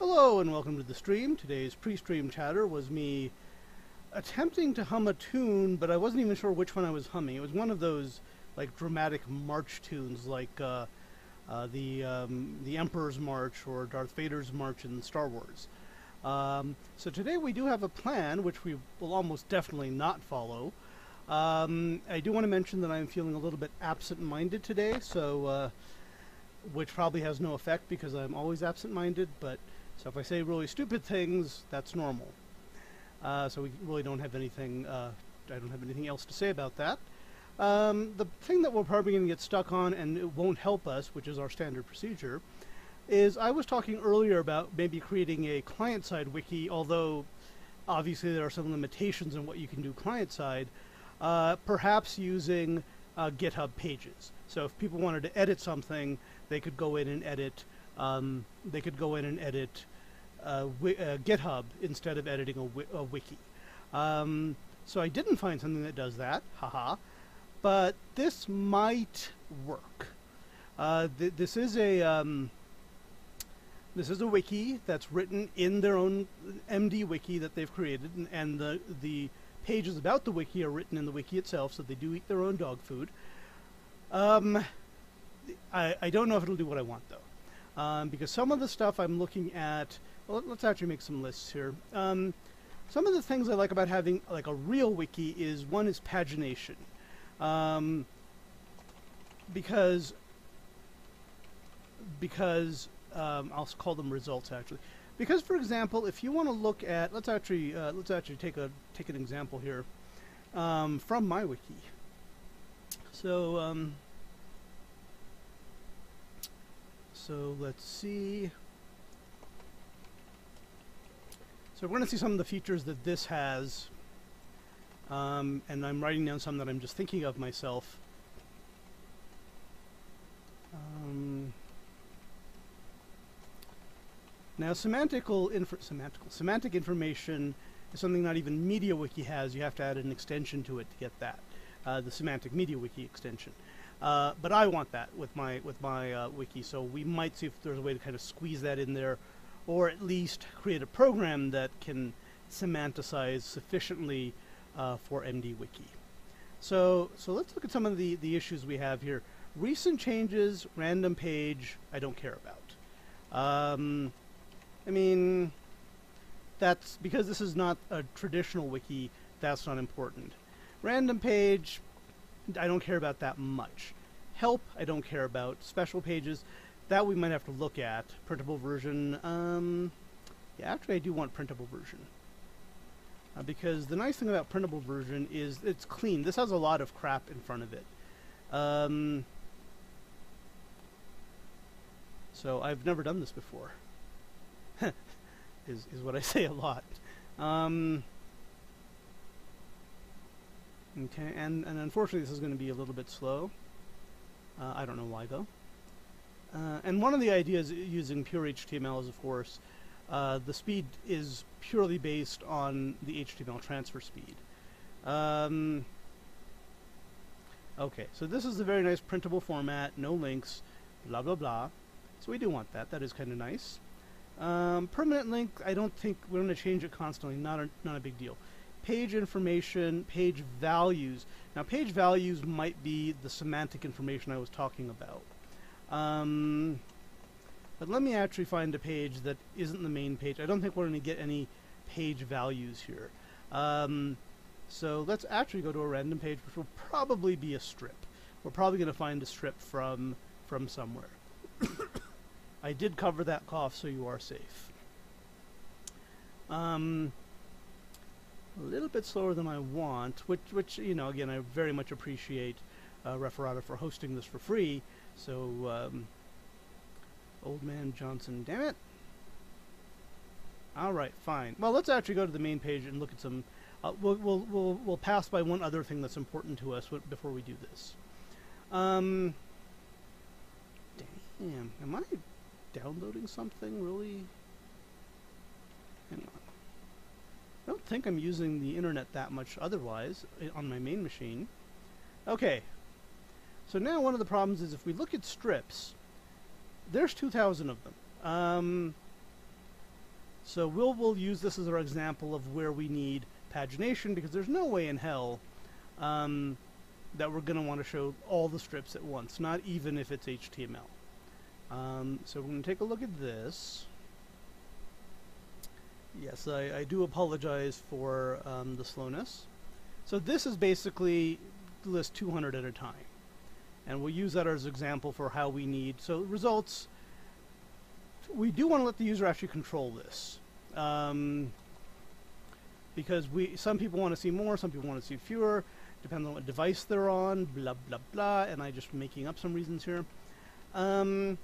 Hello and welcome to the stream. Today's pre-stream chatter was me attempting to hum a tune, but I wasn't even sure which one I was humming. It was one of those like dramatic march tunes, like uh, uh, the um, the Emperor's March or Darth Vader's March in Star Wars. Um, so today we do have a plan, which we will almost definitely not follow. Um, I do want to mention that I'm feeling a little bit absent-minded today, so uh, which probably has no effect because I'm always absent-minded. But so if I say really stupid things, that's normal. Uh, so we really don't have anything. Uh, I don't have anything else to say about that. Um, the thing that we're probably going to get stuck on, and it won't help us, which is our standard procedure, is I was talking earlier about maybe creating a client-side wiki, although obviously there are some limitations in what you can do client-side. Uh, perhaps using uh, GitHub pages. So if people wanted to edit something, they could go in and edit. Um, they could go in and edit uh, uh, GitHub instead of editing a, wi- a wiki. Um, so I didn't find something that does that. Haha. But this might work. Uh, th- this is a um, this is a wiki that's written in their own MD wiki that they've created, and, and the the pages about the wiki are written in the wiki itself, so they do eat their own dog food. Um, I, I don't know if it'll do what I want though, um, because some of the stuff I'm looking at. Well, let's actually make some lists here. Um, some of the things I like about having like a real wiki is one is pagination, um, because because um, I'll call them results actually. Because, for example, if you want to look at, let's actually uh, let's actually take a take an example here um, from my wiki. So um, so let's see. So we're going to see some of the features that this has, um, and I'm writing down some that I'm just thinking of myself. Um, now, semantical semantical semantic information is something not even MediaWiki has. You have to add an extension to it to get that, uh, the semantic MediaWiki extension. Uh, but I want that with my with my uh, wiki, so we might see if there's a way to kind of squeeze that in there, or at least create a program that can semanticize sufficiently uh, for MDWiki. So so let's look at some of the the issues we have here. Recent changes, random page, I don't care about. Um, I mean, that's because this is not a traditional wiki, that's not important. Random page, I don't care about that much. Help, I don't care about. Special pages, that we might have to look at. Printable version, um, yeah, actually I do want printable version. Uh, because the nice thing about printable version is it's clean. This has a lot of crap in front of it. Um, so I've never done this before. Is is what I say a lot. Um, okay, and and unfortunately, this is going to be a little bit slow. Uh, I don't know why though. Uh, and one of the ideas using pure HTML is, of course, uh, the speed is purely based on the HTML transfer speed. Um, okay, so this is a very nice printable format, no links, blah blah blah. So we do want that. That is kind of nice. Um, permanent link, I don't think we're going to change it constantly. Not a, not a big deal. Page information, page values. Now, page values might be the semantic information I was talking about. Um, but let me actually find a page that isn't the main page. I don't think we're going to get any page values here. Um, so let's actually go to a random page, which will probably be a strip. We're probably going to find a strip from from somewhere. I did cover that cough, so you are safe. Um, a little bit slower than I want, which, which you know, again, I very much appreciate uh, Referata for hosting this for free. So, um, Old Man Johnson, damn it. All right, fine. Well, let's actually go to the main page and look at some. Uh, we'll, we'll, we'll, we'll pass by one other thing that's important to us before we do this. Um, damn, am I downloading something really? On. I don't think I'm using the internet that much otherwise on my main machine. Okay. So now one of the problems is if we look at strips, there's 2,000 of them. Um, so we'll, we'll use this as our example of where we need pagination because there's no way in hell um, that we're going to want to show all the strips at once, not even if it's HTML. Um, so we're going to take a look at this. Yes, I, I do apologize for um, the slowness. So this is basically list 200 at a time. And we'll use that as an example for how we need. So results, we do want to let the user actually control this. Um, because we some people want to see more, some people want to see fewer, depends on what device they're on, blah, blah, blah, and I just making up some reasons here. Um,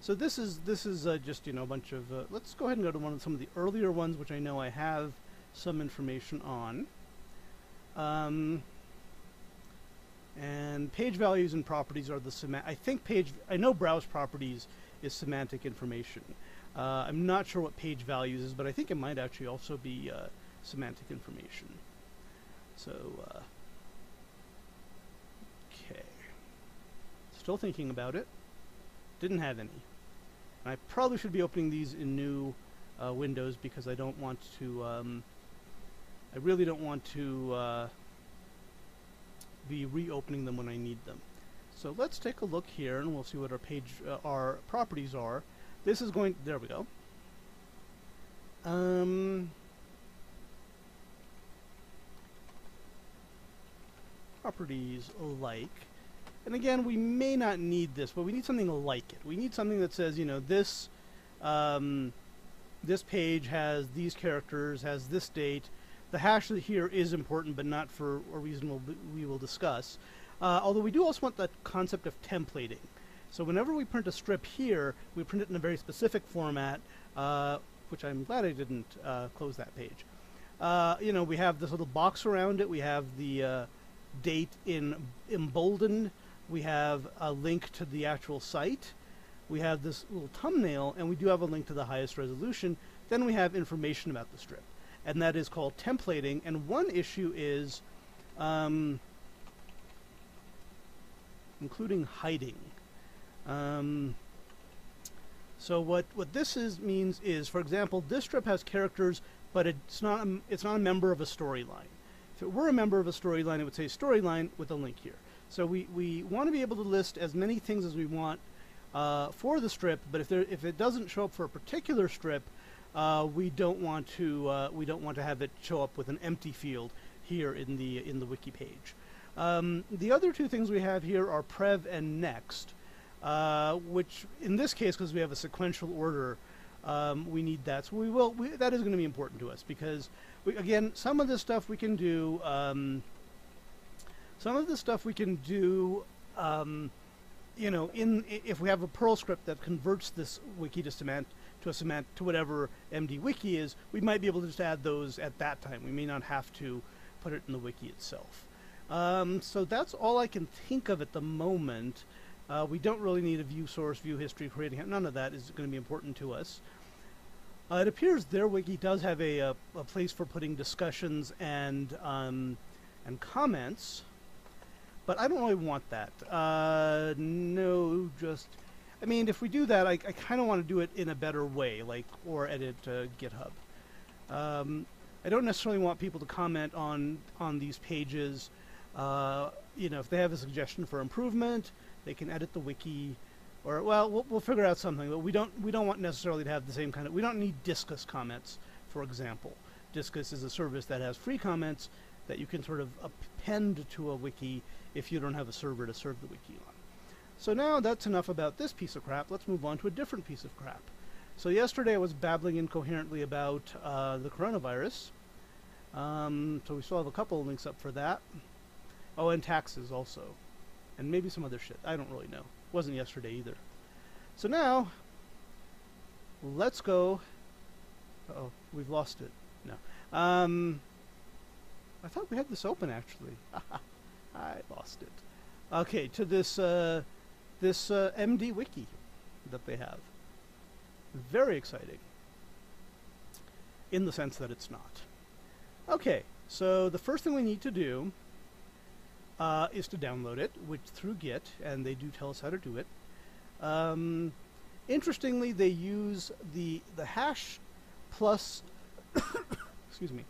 so this is this is uh, just you know a bunch of. Uh, let's go ahead and go to one of some of the earlier ones, which I know I have some information on. Um, and page values and properties are the semantic. I think page. I know browse properties is semantic information. Uh, I'm not sure what page values is, but I think it might actually also be uh, semantic information. So, uh, okay. Still thinking about it. Didn't have any. And I probably should be opening these in new uh, windows because I don't want to, um, I really don't want to uh, be reopening them when I need them. So let's take a look here and we'll see what our page, uh, our properties are. This is going, there we go. Um, properties like, and again, we may not need this, but we need something like it. We need something that says, you know, this, um, this page has these characters, has this date. The hash here is important, but not for a reason we'll, we will discuss. Uh, although we do also want the concept of templating. So whenever we print a strip here, we print it in a very specific format, uh, which I'm glad I didn't uh, close that page. Uh, you know, we have this little box around it. We have the uh, date in emboldened. We have a link to the actual site. We have this little thumbnail, and we do have a link to the highest resolution. Then we have information about the strip, and that is called templating. And one issue is um, including hiding. Um, so what what this is means is, for example, this strip has characters, but it's not a, it's not a member of a storyline. If it were a member of a storyline, it would say storyline with a link here. So we, we want to be able to list as many things as we want uh, for the strip, but if there if it doesn't show up for a particular strip, uh, we don't want to uh, we don't want to have it show up with an empty field here in the in the wiki page. Um, the other two things we have here are prev and next, uh, which in this case, because we have a sequential order, um, we need that. So we will. We, that is going to be important to us because we, again, some of this stuff we can do. Um, some of the stuff we can do. Um, you know, in if we have a Perl script that converts this wiki to semant to a semant to whatever MD wiki is, we might be able to just add those at that time. We may not have to put it in the wiki itself. Um, so that's all I can think of at the moment. Uh, we don't really need a view source, view history, creating none of that is going to be important to us. Uh, it appears their wiki does have a, a, a place for putting discussions and um, and comments, but I don't really want that. Uh, no, just I mean, if we do that, I, I kind of want to do it in a better way, like or edit uh, GitHub. Um, I don't necessarily want people to comment on on these pages. Uh, you know, if they have a suggestion for improvement, they can edit the wiki or well, well, we'll figure out something. But we don't we don't want necessarily to have the same kind of. We don't need Disqus comments, for example. Disqus is a service that has free comments that you can sort of append to a wiki if you don't have a server to serve the wiki on. So now that's enough about this piece of crap. Let's move on to a different piece of crap. So yesterday I was babbling incoherently about uh, the coronavirus. Um, so we still have a couple of links up for that. Oh, and taxes also. And maybe some other shit. I don't really know. Wasn't yesterday either. So now, let's go. oh, we've lost it. No. Um, I thought we had this open actually. I lost it. Okay, to this uh, this uh, MD wiki that they have. Very exciting. In the sense that it's not. Okay, so the first thing we need to do uh, is to download it, which through Git, and they do tell us how to do it. Um, interestingly, they use the the hash plus, excuse me,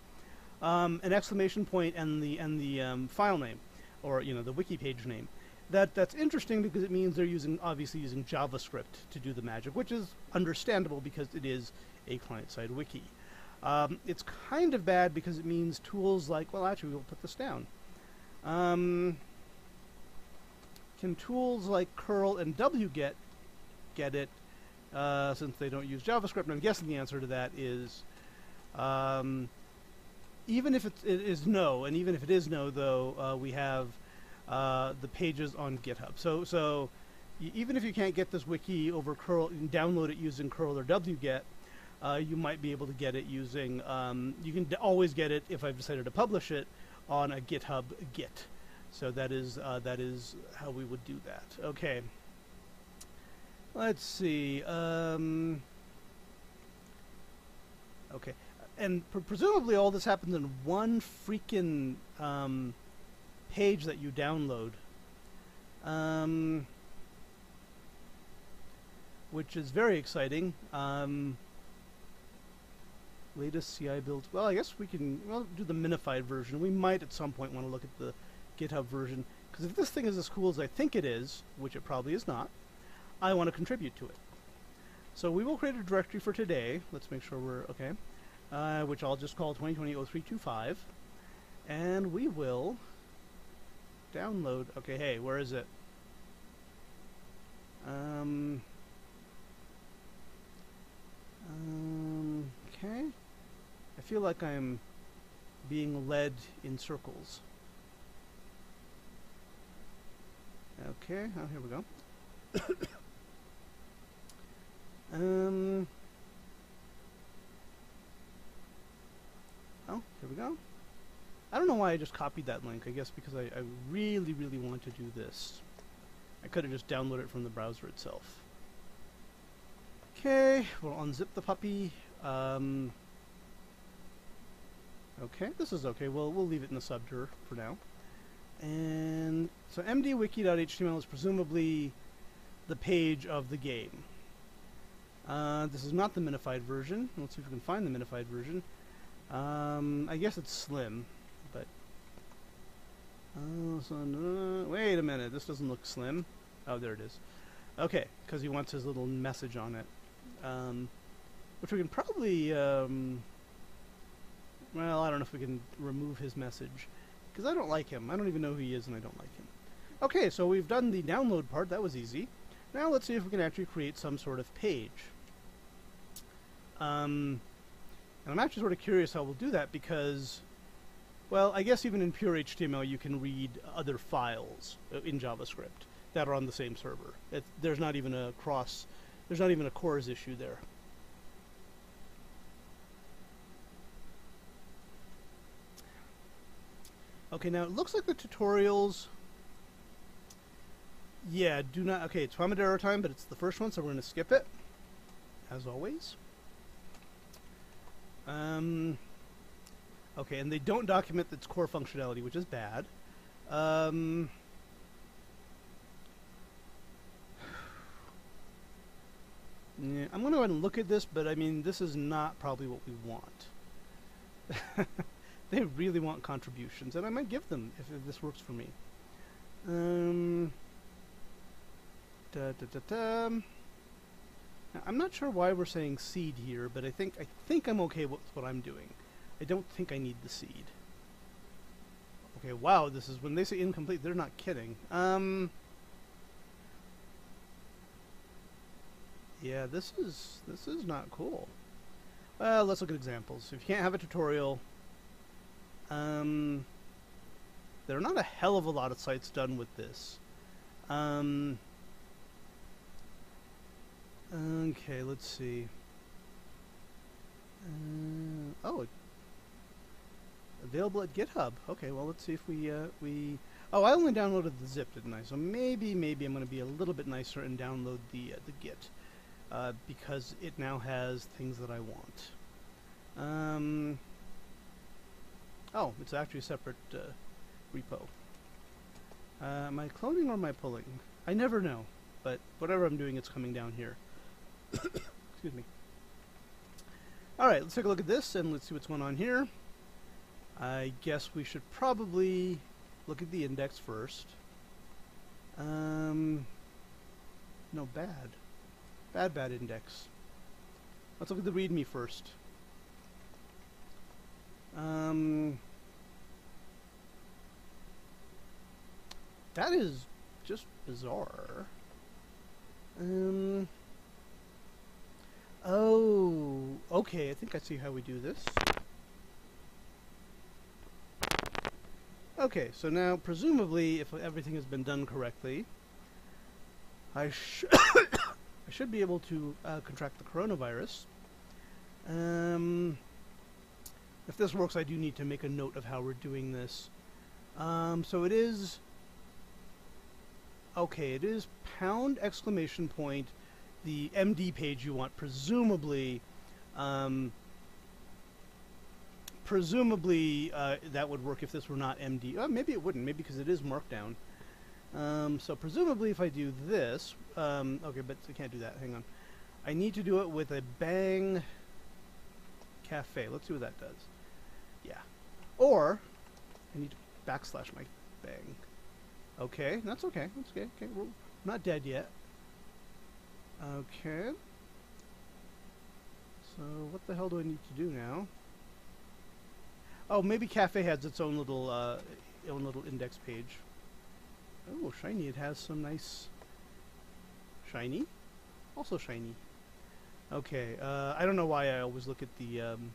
um, an exclamation point and the and the um, file name, or you know the wiki page name. That that's interesting because it means they're using obviously using JavaScript to do the magic, which is understandable because it is a client-side wiki. Um, it's kind of bad because it means tools like well, actually, we'll put this down. Um, can tools like curl and wget get it uh, since they don't use JavaScript? And I'm guessing the answer to that is um, even if it is no, and even if it is no, though, uh, we have uh, the pages on GitHub. So, so even if you can't get this wiki over curl and download it using curl or wget, uh, you might be able to get it using. Um, you can always get it if I've decided to publish it on a GitHub Git. So that is uh, that is how we would do that. Okay. Let's see. Um, okay, and pr presumably all this happens in one freaking um, page that you download, um, which is very exciting. Um, latest CI build. Well, I guess we can well do the minified version. We might at some point want to look at the GitHub version because if this thing is as cool as I think it is, which it probably is not, I want to contribute to it. So we will create a directory for today. Let's make sure we're okay. Uh, which I'll just call 2020-0325. And we will download. Okay, hey, where is it? Um, um, okay. I feel like I'm being led in circles. Okay, oh, here we go. um, oh, here we go. I don't know why I just copied that link. I guess because I, I really, really want to do this. I could have just downloaded it from the browser itself. Okay, we'll unzip the puppy. Um, okay, this is okay. We'll, we'll leave it in the subdir for now. And so mdwiki.html is presumably the page of the game. Uh, this is not the minified version. Let's see if we can find the minified version. Um, I guess it's slim, but... Uh, so, uh, wait a minute, this doesn't look slim. Oh, there it is. Okay, because he wants his little message on it. Um, which we can probably... Um, well, I don't know if we can remove his message. Because I don't like him. I don't even know who he is and I don't like him. Okay, so we've done the download part. That was easy. Now let's see if we can actually create some sort of page. Um, and I'm actually sort of curious how we'll do that because, well, I guess even in pure HTML you can read other files uh, in JavaScript that are on the same server. It, there's not even a cross, there's not even a CORS issue there. Okay, now it looks like the tutorials... Yeah, do not... Okay, it's Pomodoro time, but it's the first one, so we're going to skip it. As always. Um, okay, and they don't document its core functionality, which is bad. Um, yeah, I'm going to go ahead and look at this, but I mean, this is not probably what we want. they really want contributions, and I might give them if, if this works for me. Um, da, da, da. Now, I'm not sure why we're saying seed here, but I think I think I'm okay with what I'm doing. I don't think I need the seed. Okay, wow, this is when they say incomplete, they're not kidding. Um, yeah, this is this is not cool. Well, let's look at examples. If you can't have a tutorial, um, there are not a hell of a lot of sites done with this. Um, okay, let's see. Uh, oh, available at GitHub. Okay, well, let's see if we uh, we. Oh, I only downloaded the zip, didn't I? So maybe, maybe I'm going to be a little bit nicer and download the uh, the Git uh, because it now has things that I want. Um, Oh, it's actually a separate uh, repo. Uh, am I cloning or am I pulling? I never know, but whatever I'm doing, it's coming down here. Excuse me. Alright, let's take a look at this and let's see what's going on here. I guess we should probably look at the index first. Um, no, bad. Bad, bad index. Let's look at the README first. Um, that is just bizarre. Um, oh, okay, I think I see how we do this. Okay, so now presumably if everything has been done correctly, I, sh I should be able to uh, contract the coronavirus. Um, if this works, I do need to make a note of how we're doing this. Um, so it is... Okay, it is pound exclamation point the MD page you want, presumably... Um, presumably uh, that would work if this were not MD. Oh, maybe it wouldn't, maybe because it is Markdown. Um, so presumably if I do this, um, okay, but I can't do that, hang on. I need to do it with a bang cafe. Let's see what that does. Yeah. Or, I need to backslash my bang. Okay, that's okay, that's okay, okay, we're not dead yet. Okay. So what the hell do I need to do now? Oh, maybe Cafe has its own little, uh, own little index page. Oh, shiny. It has some nice... Shiny? Also shiny. Okay, uh, I don't know why I always look at the... Um...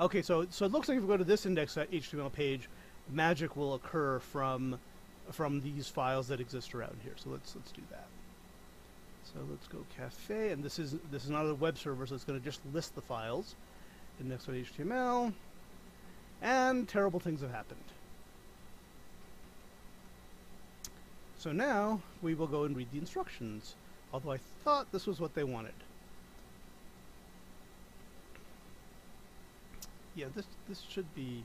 Okay, so so it looks like if we go to this index.html page, magic will occur from from these files that exist around here. So let's let's do that. So let's go cafe, and this is this is not a web server, so it's going to just list the files. in Index.html, and terrible things have happened. So now we will go and read the instructions, although I thought this was what they wanted. Yeah, this this should be...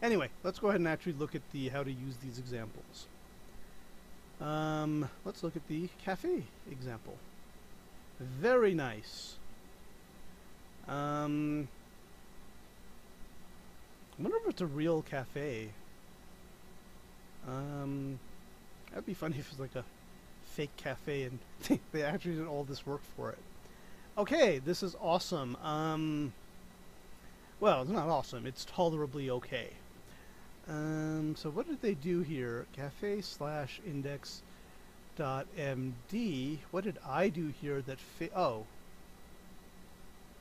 Anyway, let's go ahead and actually look at the how to use these examples. Um, let's look at the cafe example. Very nice. Um, I wonder if it's a real cafe. Um, that'd be funny if it was like a fake cafe and they actually did all this work for it. Okay, this is awesome. Um, well, it's not awesome. It's tolerably okay. Um, so what did they do here? Cafe slash index dot md. What did I do here that fa- oh.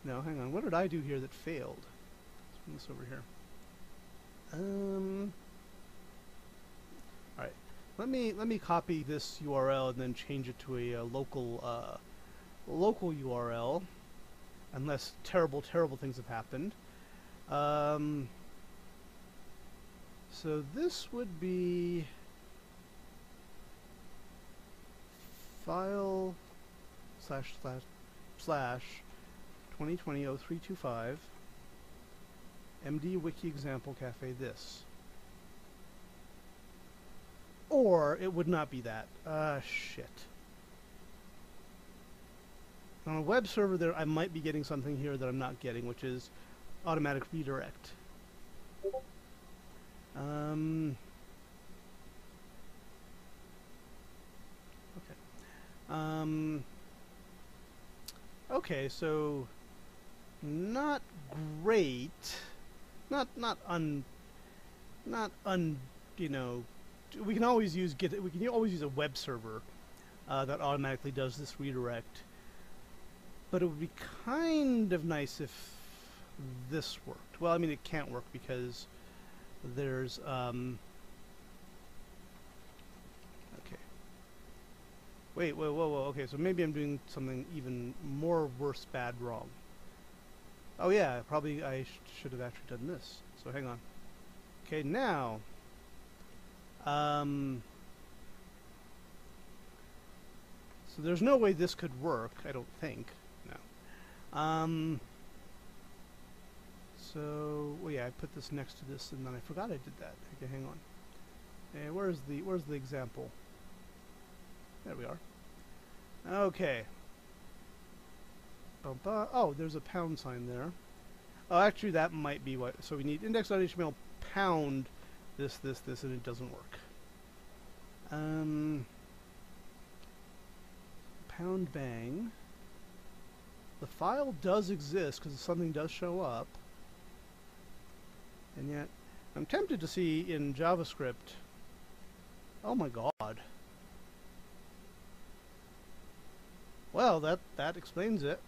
No, hang on. What did I do here that failed? Let's bring this over here. Um. All right. Let me let me copy this URL and then change it to a, a local uh, local URL, unless terrible terrible things have happened. Um. So this would be file slash slash slash 2020 0325 MD Wiki Example Cafe this. Or it would not be that. Ah, uh, shit. On a web server there, I might be getting something here that I'm not getting, which is automatic redirect. Um, okay. Um, okay, so not great. Not not un not un you know we can always use get we can always use a web server uh, that automatically does this redirect. But it would be kind of nice if this worked. Well I mean it can't work because there's um, okay wait whoa whoa whoa okay so maybe I'm doing something even more worse bad wrong Oh yeah, probably I sh should have actually done this. So hang on. Okay, now. Um, so there's no way this could work, I don't think. No. Um, so, well yeah, I put this next to this and then I forgot I did that. Okay, hang on. And where's the where's the example? There we are. Okay. Bum-ba. Oh, there's a pound sign there. Oh, actually, that might be what. So we need index.html pound this, this, this, and it doesn't work. Um, pound bang. The file does exist because something does show up. And yet, I'm tempted to see in JavaScript. Oh my god. Well, that that explains it.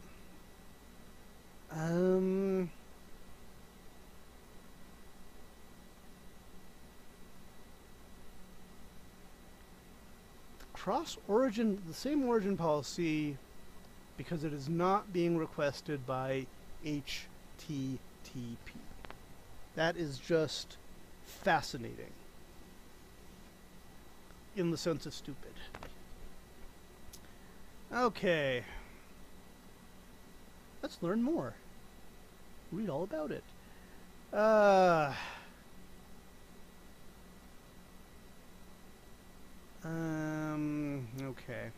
Um. cross origin, the same origin policy, because it is not being requested by HTTP. That is just fascinating in the sense of stupid. Okay. Let's learn more. Read all about it. Uh, Um, okay.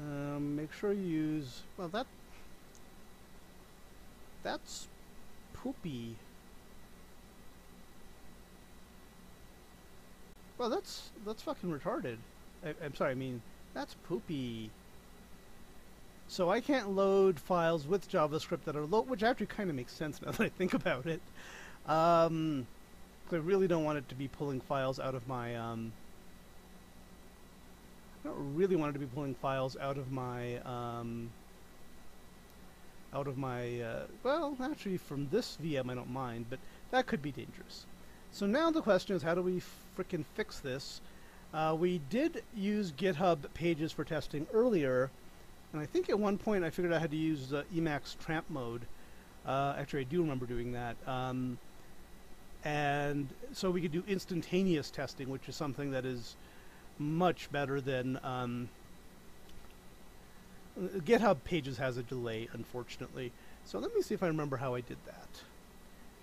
Um, make sure you use, well that, that's poopy. Well, that's, that's fucking retarded. I, I'm sorry, I mean, that's poopy. So I can't load files with JavaScript that are low, which actually kind of makes sense now that I think about it. Um, I really don't want it to be pulling files out of my, um, I don't really want it to be pulling files out of my, um, out of my, uh, well, actually from this VM I don't mind, but that could be dangerous. So now the question is how do we frickin' fix this? Uh, we did use GitHub pages for testing earlier, and I think at one point I figured out how to use uh, Emacs tramp mode. Uh, actually, I do remember doing that. Um, and so we could do instantaneous testing, which is something that is much better than um, GitHub Pages has a delay, unfortunately. So let me see if I remember how I did that.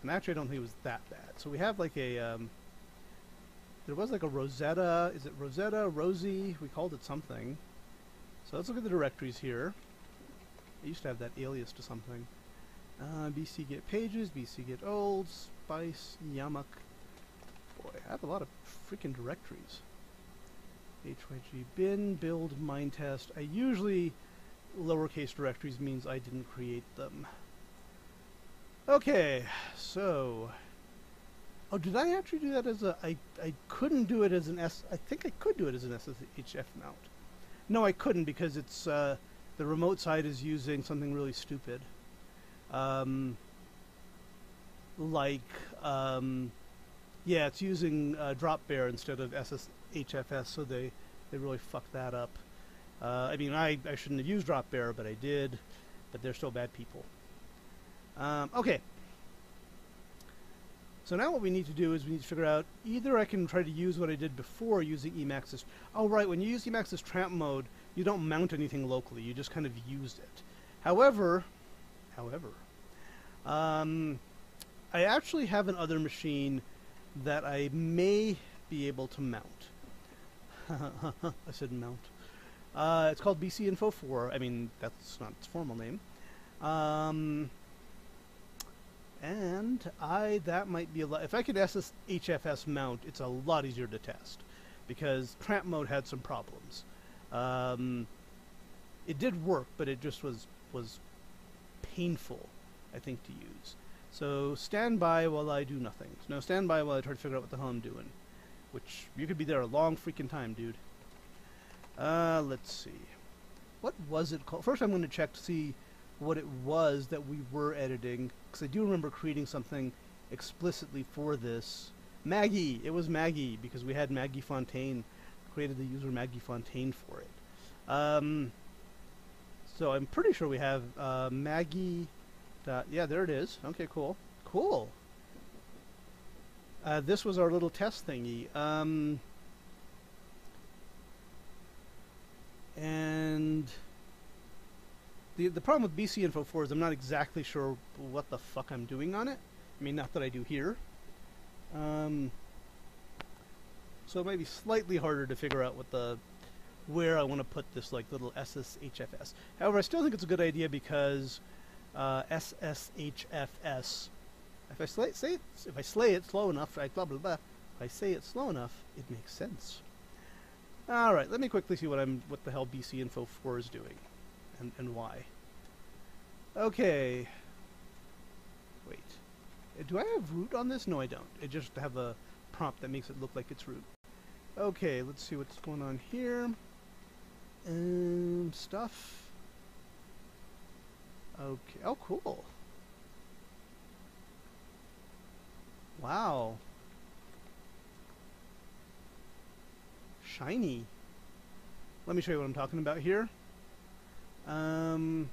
And actually, I don't think it was that bad. So we have like a, um, there was like a Rosetta, is it Rosetta, Rosie? We called it something. So let's look at the directories here. I used to have that alias to something. Uh, BC get pages, BC get old, Spice, Yamuk. Boy, I have a lot of freaking directories. HYG bin, build, mine test. I usually, lowercase directories means I didn't create them. Okay, so... Oh, did I actually do that as a... I, I couldn't do it as an S... I think I could do it as an SSHF mount. No, I couldn't because it's... Uh, the remote side is using something really stupid. Um, like, um, yeah, it's using uh, Dropbear instead of SSHFS, so they, they really fucked that up. Uh, I mean, I, I shouldn't have used Dropbear, but I did, but they're still bad people. Um, okay. So now what we need to do is we need to figure out, either I can try to use what I did before using Emacs's, oh right, when you use Emacs's tramp mode, you don't mount anything locally, you just kind of use it. However, however, um, I actually have another machine that I may be able to mount. I said mount. Uh, it's called BC Info 4. I mean, that's not its formal name. Um, and I that might be a lot. If I could SSHFS mount, it's a lot easier to test because tramp mode had some problems. Um, it did work, but it just was was painful, I think, to use. So stand by while I do nothing. No, stand by while I try to figure out what the hell I'm doing. Which, you could be there a long freaking time, dude. Uh, let's see. What was it called? First I'm going to check to see what it was that we were editing. Because I do remember creating something explicitly for this. Maggie! It was Maggie, because we had Maggie Fontaine. Created the user Maggie Fontaine for it. Um, so I'm pretty sure we have uh, Maggie Dot, yeah, there it is. Okay, cool. Cool. Uh, this was our little test thingy. Um, and the the problem with BC Info 4 is I'm not exactly sure what the fuck I'm doing on it. I mean, not that I do here. Um, so it might be slightly harder to figure out what the where I want to put this like little SSHFS. However, I still think it's a good idea because uh, SSHFS. If I slay, say it, if I slay it slow enough, I blah blah blah. If I say it slow enough, it makes sense. All right, let me quickly see what I'm what the hell BC Info 4 is doing, and and why. Okay. Wait. Uh, Do I have root on this? No, I don't. I just have a prompt that makes it look like it's root. Okay, let's see what's going on here. Um, stuff. Okay. Oh, cool. Wow. Shiny. Let me show you what I'm talking about here. Um,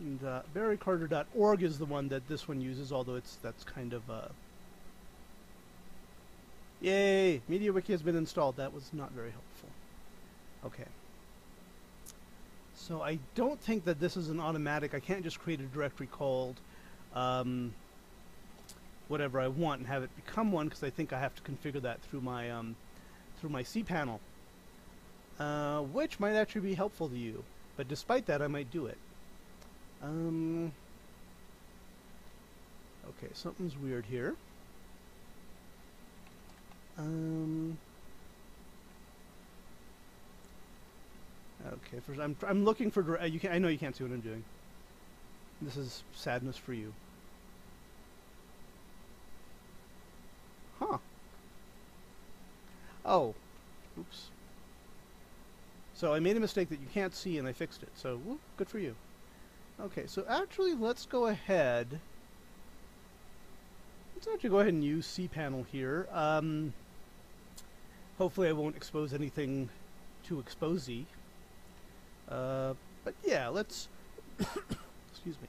and uh, barrycarter.org is the one that this one uses, although it's that's kind of uh, Yay! MediaWiki has been installed. That was not very helpful. Okay. So I don't think that this is an automatic. I can't just create a directory called um, whatever I want and have it become one because I think I have to configure that through my um, through my cPanel, uh, which might actually be helpful to you. But despite that, I might do it. Um, okay, something's weird here. Um. Okay, first I'm I'm looking for uh, you can I know you can't see what I'm doing. This is sadness for you. Huh. Oh. Oops. So I made a mistake that you can't see and I fixed it. So, whoop, good for you. Okay, so actually let's go ahead Let's actually go ahead and use cPanel here. Um, hopefully I won't expose anything too exposy. Uh, but yeah, let's... excuse me.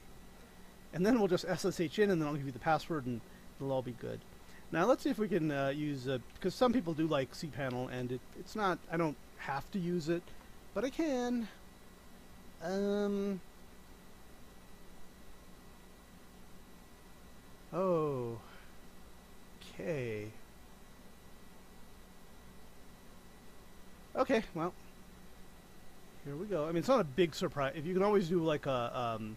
And then we'll just SSH in and then I'll give you the password and it'll all be good. Now let's see if we can uh, use... Because some people do like cPanel and it, it's not... I don't have to use it, but I can. Um... Oh... Okay. Okay, well. Here we go. I mean, it's not a big surprise. If you can always do like a, um,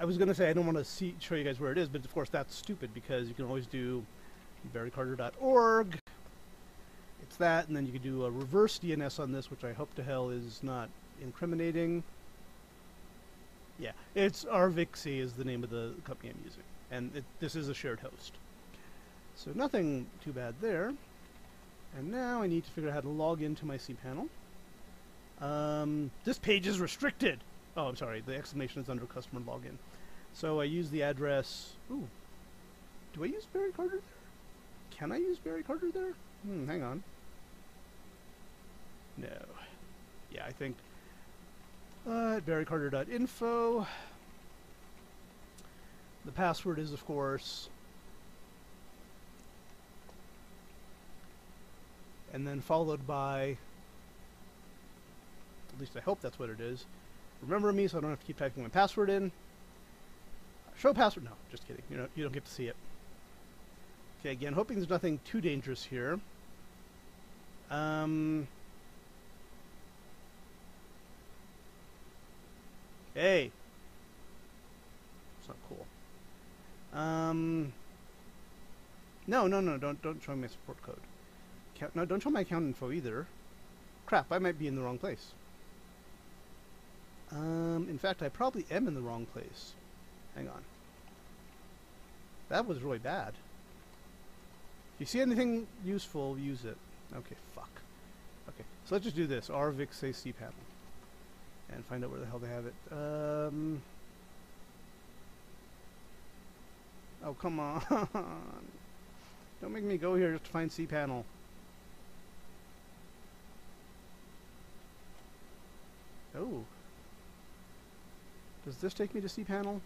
I was going to say I don't want to see show you guys where it is, but of course that's stupid because you can always do barrycarter.org. It's that, and then you can do a reverse DNS on this, which I hope to hell is not incriminating. Yeah, it's Arvixe is the name of the company I'm using, and it, this is a shared host. So nothing too bad there. And now I need to figure out how to log into my cPanel. Um, this page is restricted. Oh, I'm sorry. The exclamation is under customer login. So I use the address. Ooh. Do I use Barry Carter there? Can I use Barry Carter there? Hmm, hang on. No. Yeah, I think uh, barrycarter.info. The password is, of course, and then followed by, at least I hope that's what it is, remember me so I don't have to keep typing my password in. Show password, no, just kidding, you, know, you don't get to see it. Okay, again, hoping there's nothing too dangerous here. Um, hey, it's not cool. Um, no, no, no, don't don't show me my support code. No, don't show my account info either. Crap, I might be in the wrong place. Um, in fact, I probably am in the wrong place. Hang on. That was really bad. If you see anything useful, use it. Okay, fuck. Okay, so let's just do this. Arvixe cPanel. And find out where the hell they have it. Um... Oh, come on. Don't make me go here just to find cPanel. Oh. Does this take me to cPanel?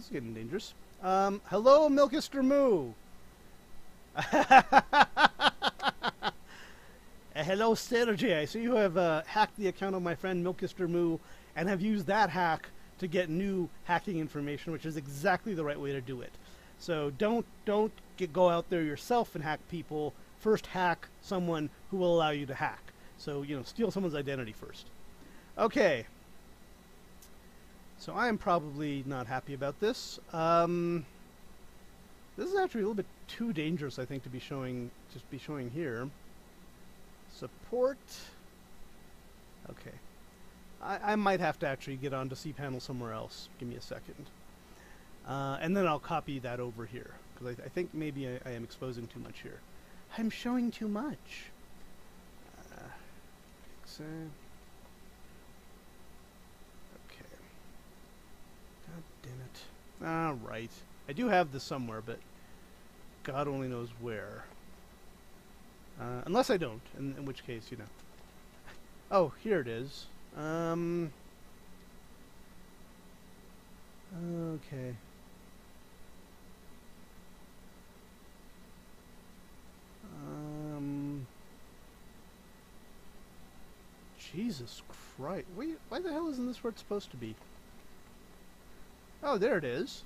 Is getting dangerous. Um, hello, Milkister Moo! hello, Sergey. I see you have uh, hacked the account of my friend Milkister Moo and have used that hack to get new hacking information, which is exactly the right way to do it. So don't don't get, go out there yourself and hack people. First, hack someone who will allow you to hack. So you know, steal someone's identity first. Okay. So I am probably not happy about this. Um, this is actually a little bit too dangerous, I think, to be showing just be showing here. Support. Okay. I, I might have to actually get onto cPanel somewhere else. Give me a second. Uh, and then I'll copy that over here, because I, I, think maybe I, I, am exposing too much here. I'm showing too much. Uh, okay. God damn it. All right. I do have this somewhere, but God only knows where. Uh, unless I don't, in, in which case, you know. Oh, here it is. Um. Okay. Um. Jesus Christ. Wait, why the hell isn't this where it's supposed to be? Oh, there it is.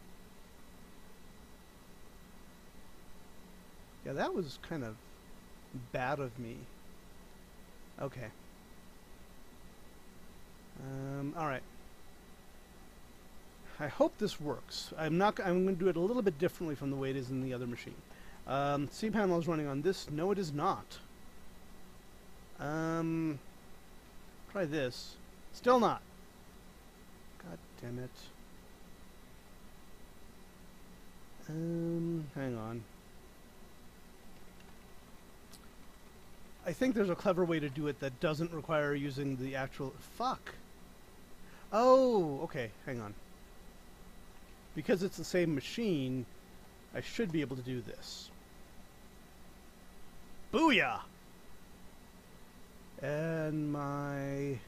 Yeah, that was kind of bad of me. Okay. Um, all right. I hope this works. I'm not. I'm going to do it a little bit differently from the way it is in the other machine. Um, cPanel is running on this. No, it is not. Um, try this. Still not. God damn it. Um, hang on. I think there's a clever way to do it that doesn't require using the actual... Fuck! Oh, okay, hang on. Because it's the same machine, I should be able to do this. Booyah! And my...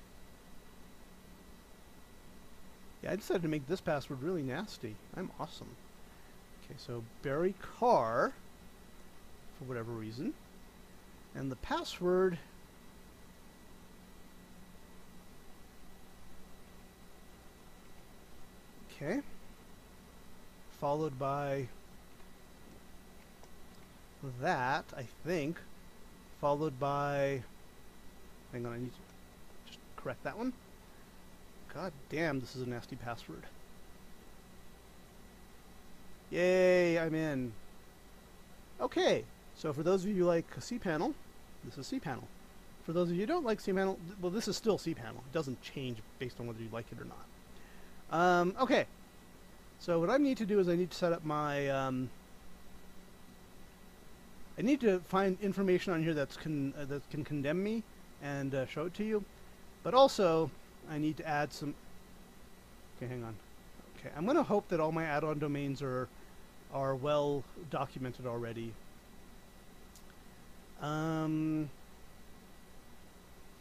Yeah, I decided to make this password really nasty. I'm awesome. Okay, so Barry Carr, for whatever reason. And the password Okay. Followed by that, I think. Followed by hang on, I need to just correct that one. God damn, this is a nasty password. Yay, I'm in. Okay, so for those of you who like cPanel, this is cPanel. For those of you who don't like cPanel, well, this is still cPanel. It doesn't change based on whether you like it or not. Um, okay, so what I need to do is I need to set up my... Um, I need to find information on here that's con uh, that can condemn me and uh, show it to you. But also, I need to add some... Okay, hang on. Okay, I'm going to hope that all my add-on domains are are well documented already. Um,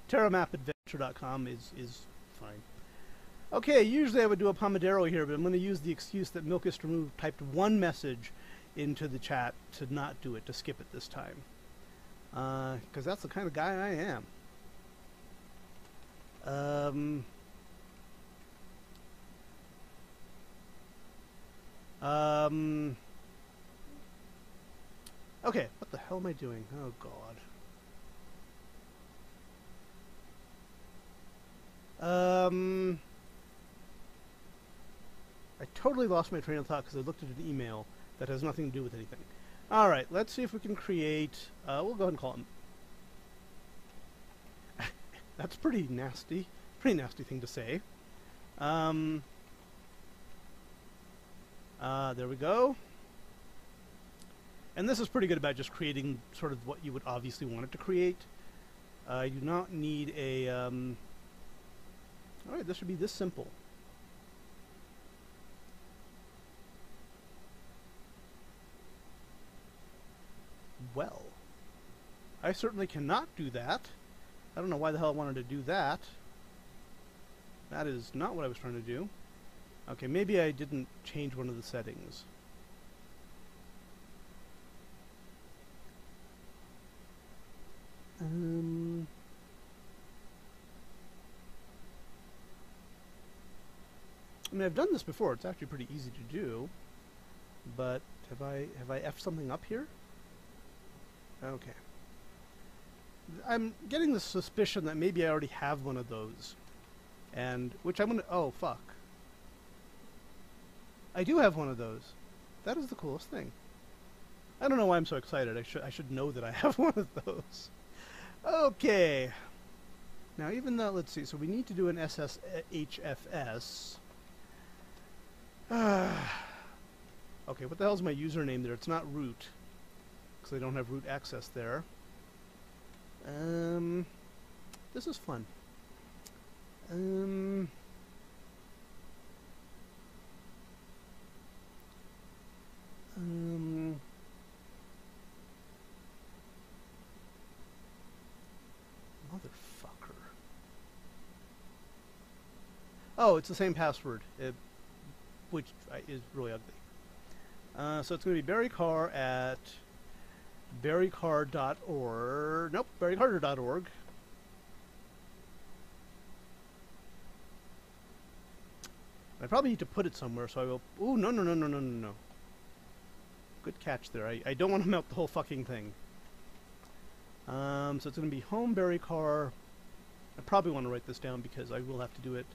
TerraMapAdventure.com is, is fine. Okay, usually I would do a Pomodoro here, but I'm going to use the excuse that Milkist Remove typed one message into the chat to not do it, to skip it this time. Because uh, that's the kind of guy I am. Um, um, Okay, what the hell am I doing? Oh god. Um, I totally lost my train of thought because I looked at an email that has nothing to do with anything. All right, let's see if we can create. Uh, we'll go ahead and call him. That's pretty nasty. Pretty nasty thing to say. Um. Uh, there we go. And this is pretty good about just creating sort of what you would obviously want it to create. Uh, do not need a... Um, Alright, this should be this simple. Well, I certainly cannot do that. I don't know why the hell I wanted to do that. That is not what I was trying to do. Okay, maybe I didn't change one of the settings. Um, I mean, I've done this before. It's actually pretty easy to do. But have I have I f something up here? Okay. I'm getting the suspicion that maybe I already have one of those, and which I'm gonna. Oh fuck. I do have one of those. That is the coolest thing. I don't know why I'm so excited. I should I should know that I have one of those. Okay. Now, even though, let's see, so we need to do an SSHFS. okay, what the hell is my username there? It's not root, because I don't have root access there. Um, this is fun. Um, um, motherfucker. Oh, it's the same password, it, which uh, is really ugly. Uh, so it's going to be Barry Carr at barrycarr.org. Nope, barrycarter.org. I probably need to put it somewhere, so I will. Ooh, no, no, no, no, no, no, no. Good catch there. I, I don't want to melt the whole fucking thing. Um, so it's going to be home Barry Carr. I probably want to write this down because I will have to do it.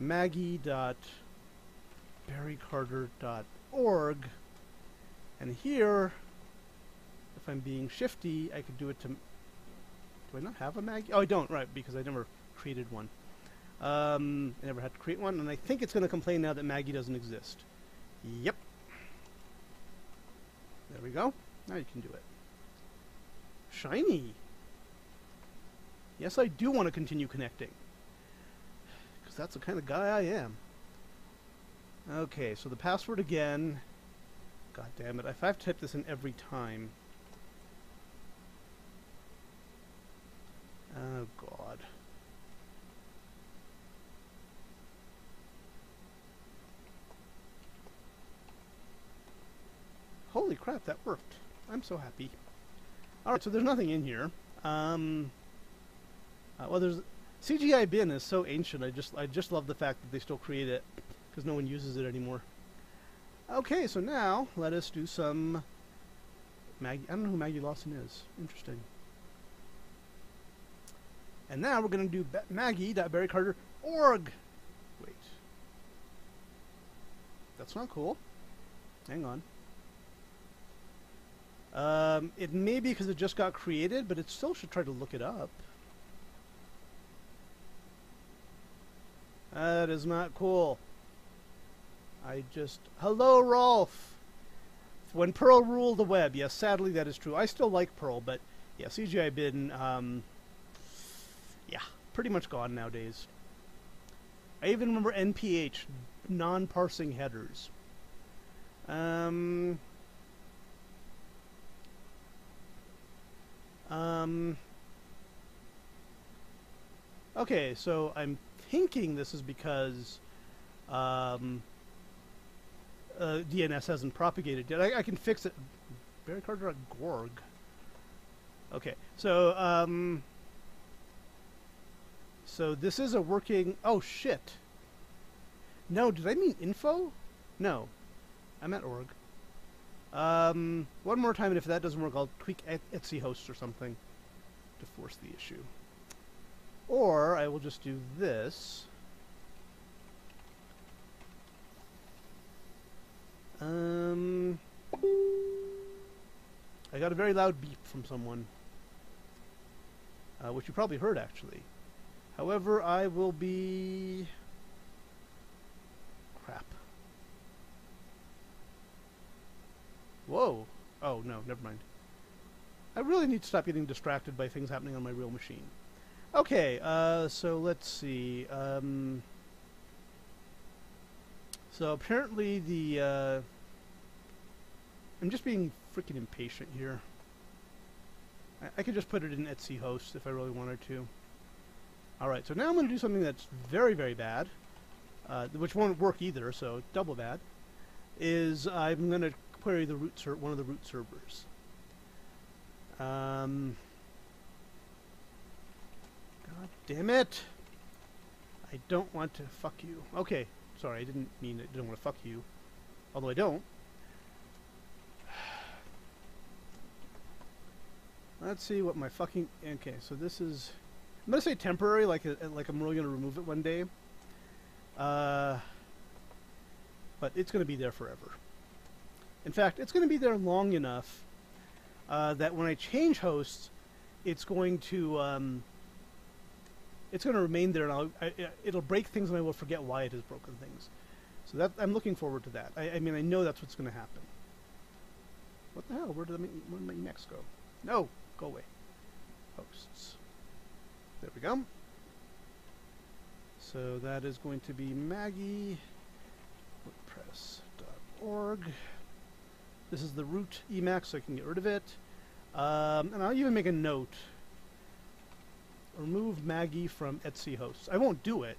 Maggie.barrycarter.org. And here, if I'm being shifty, I could do it to... Do I not have a Maggie? Oh, I don't, right, because I never created one. Um, I never had to create one, and I think it's going to complain now that Maggie doesn't exist. Yep. There we go. Now you can do it. Shiny. Yes, I do want to continue connecting. Because that's the kind of guy I am. Okay, so the password again. God damn it. If I have to type this in every time. Oh, God. Holy crap, that worked. I'm so happy. Alright, so there's nothing in here. Um, uh, well, there's... CGI bin is so ancient, I just I just love the fact that they still create it, because no one uses it anymore. Okay, so now, let us do some... Maggie, I don't know who Maggie Lawson is. Interesting. And now we're going to do Maggie.barrycarter.org. Wait. That's not cool. Hang on. Um, it may be because it just got created, but it still should try to look it up. That is not cool. I just... Hello, Rolf! When Perl ruled the web. Yes, sadly that is true. I still like Perl, but yeah, CGI bin, um, yeah, pretty much gone nowadays. I even remember NPH, non-parsing headers. Um... Um, okay, so I'm thinking this is because um, uh, DNS hasn't propagated yet. I, I can fix it. Barrycarter.org. Okay, so um, so this is a working. Oh shit! No, did I mean info? No, I meant org. Um, one more time, and if that doesn't work, I'll tweak etc hosts or something to force the issue. Or I will just do this. Um, I got a very loud beep from someone, uh, which you probably heard actually. However, I will be Whoa. Oh, no, never mind. I really need to stop getting distracted by things happening on my real machine. Okay, uh, so let's see. Um, so apparently the... Uh, I'm just being freaking impatient here. I, I could just put it in etc host if I really wanted to. Alright, so now I'm going to do something that's very, very bad, uh, which won't work either, so double bad, is I'm going to query the root ser one of the root servers. Um, God damn it! I don't want to fuck you. Okay, sorry, I didn't mean I didn't want to fuck you. Although I don't. Let's see what my fucking... Okay, so this is... I'm to say temporary, like, a, like I'm really to remove it one day. Uh, but it's to be there forever. In fact, it's going to be there long enough uh, that when I change hosts, it's going to um, it's going to remain there, and I, it'll break things, and I will forget why it has broken things. So that I'm looking forward to that. I, I mean, I know that's what's going to happen. What the hell? Where did, the, where did my Emacs go? No, go away. Hosts. There we go. So that is going to be Maggie WordPress.org. This is the root Emacs, so I can get rid of it. Um, and I'll even make a note. Remove Maggie from etc hosts. I won't do it,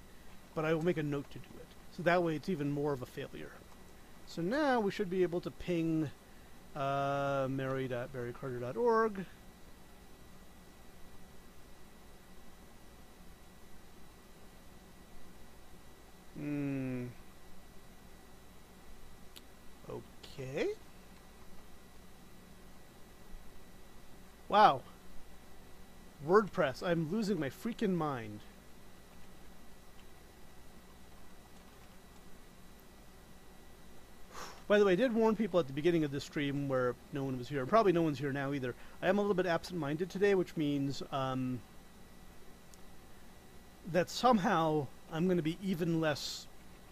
but I will make a note to do it. So that way it's even more of a failure. So now we should be able to ping uh, mary.barrycarter.org. Hmm. Okay. Wow. WordPress, I'm losing my freaking mind. By the way, I did warn people at the beginning of the stream where no one was here. Probably no one's here now either. I am a little bit absent-minded today, which means um, that somehow I'm going to be even less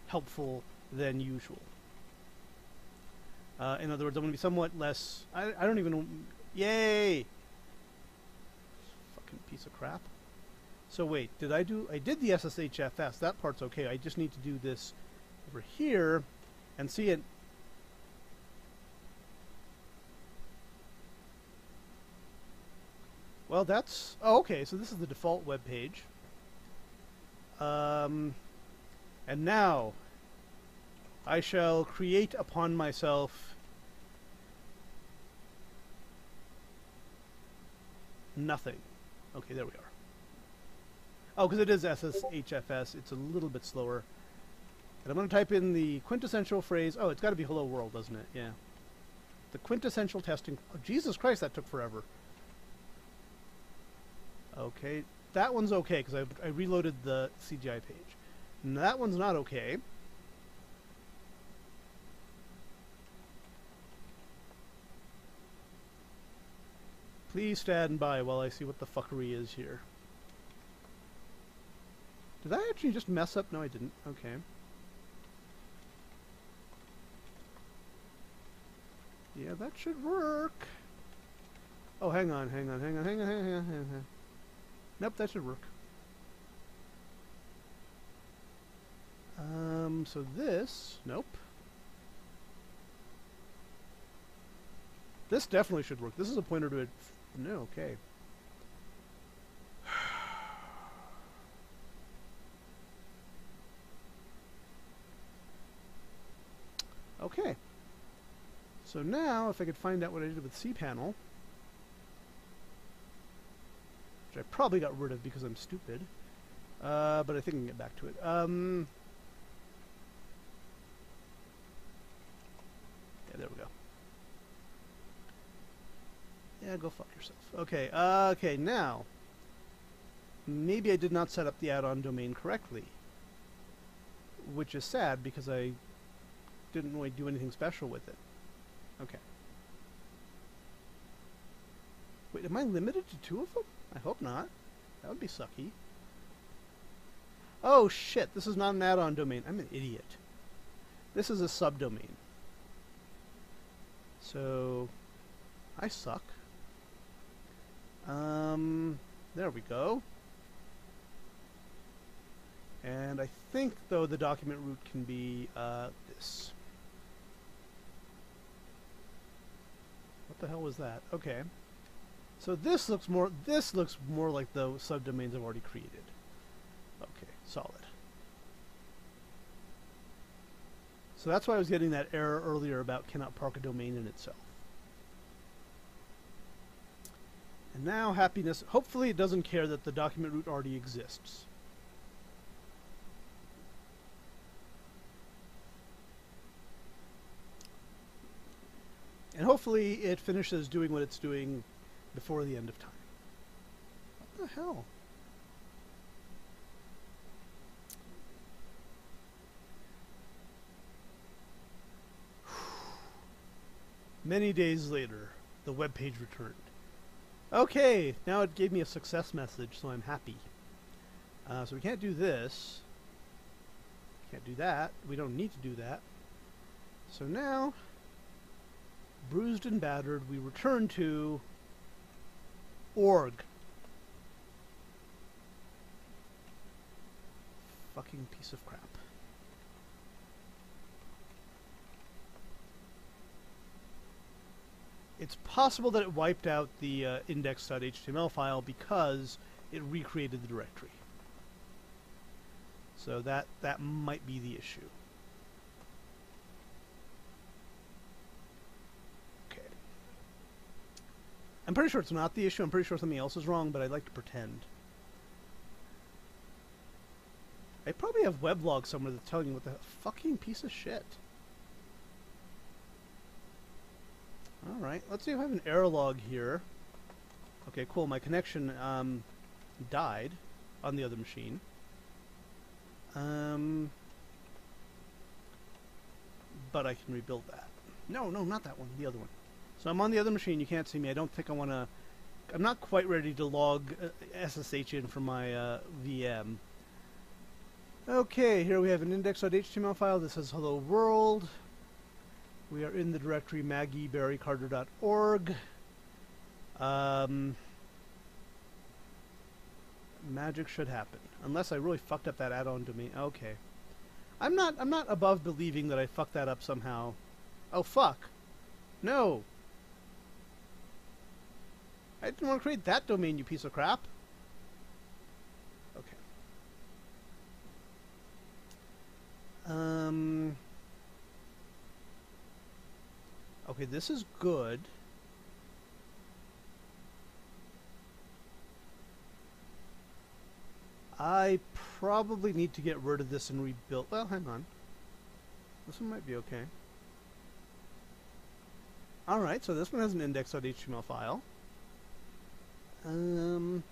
helpful than usual. Uh, in other words, I'm going to be somewhat less... I, I don't even. Yay! Piece of crap. So wait, did I do... I did the SSHFS. That part's okay. I just need to do this over here and see it... Well, that's... Oh, okay, so this is the default web page. Um, and now, I shall create upon myself nothing. Okay, there we are. Oh, because it is SSHFS, it's a little bit slower. And I'm going to type in the quintessential phrase. Oh, it's got to be hello world, doesn't it? Yeah. The quintessential testing. Oh, Jesus Christ, that took forever. Okay, that one's okay because I, I reloaded the CGI page. And that one's not okay. Please stand by while I see what the fuckery is here. Did I actually just mess up? No, I didn't. Okay. Yeah, that should work. Oh, hang on, hang on, hang on, hang on, hang on, hang on. Hang on. Nope, that should work. Um, so this, nope. This definitely should work. This is a pointer to it. No, okay. okay. So now, if I could find out what I did with cPanel, which I probably got rid of because I'm stupid, uh, but I think I can get back to it. Um, yeah, there we go. Yeah, go fuck yourself. Okay, uh, okay, now, maybe I did not set up the add-on domain correctly, which is sad because I didn't really do anything special with it. Okay. Wait, am I limited to two of them? I hope not. That would be sucky. Oh shit, this is not an add-on domain. I'm an idiot. This is a subdomain. So, I suck. Um, there we go. And I think, though, the document root can be uh, this. What the hell was that? Okay. So this looks more this looks more like the subdomains I've already created. Okay, solid. So that's why I was getting that error earlier about cannot park a domain in itself. And now happiness, hopefully it doesn't care that the document root already exists. And hopefully it finishes doing what it's doing before the end of time. What the hell? Many days later, the web page returned. Okay, now it gave me a success message, so I'm happy. Uh, so we can't do this. Can't do that. We don't need to do that. So now, bruised and battered, we return to org. Fucking piece of crap. It's possible that it wiped out the uh, index.html file because it recreated the directory. So that that might be the issue. Okay. I'm pretty sure it's not the issue. I'm pretty sure something else is wrong, but I'd like to pretend. I probably have weblog somewhere that's telling you what the fucking piece of shit. Alright, let's see if I have an error log here. Okay, cool. My connection um, died on the other machine. Um, but I can rebuild that. No, no, not that one. The other one. So I'm on the other machine. You can't see me. I don't think I want to... I'm not quite ready to log uh, SSH in from my uh, VM. Okay, here we have an index.html file that says hello world. We are in the directory maggiebarrycarter.org. Um, magic should happen, unless I really fucked up that add-on domain. Okay, I'm not. I'm not above believing that I fucked that up somehow. Oh fuck! No. I didn't want to create that domain, you piece of crap. Okay. Um. Okay, this is good. I probably need to get rid of this and rebuild. Well, hang on. This one might be okay. Alright, so this one has an index.html file. Um,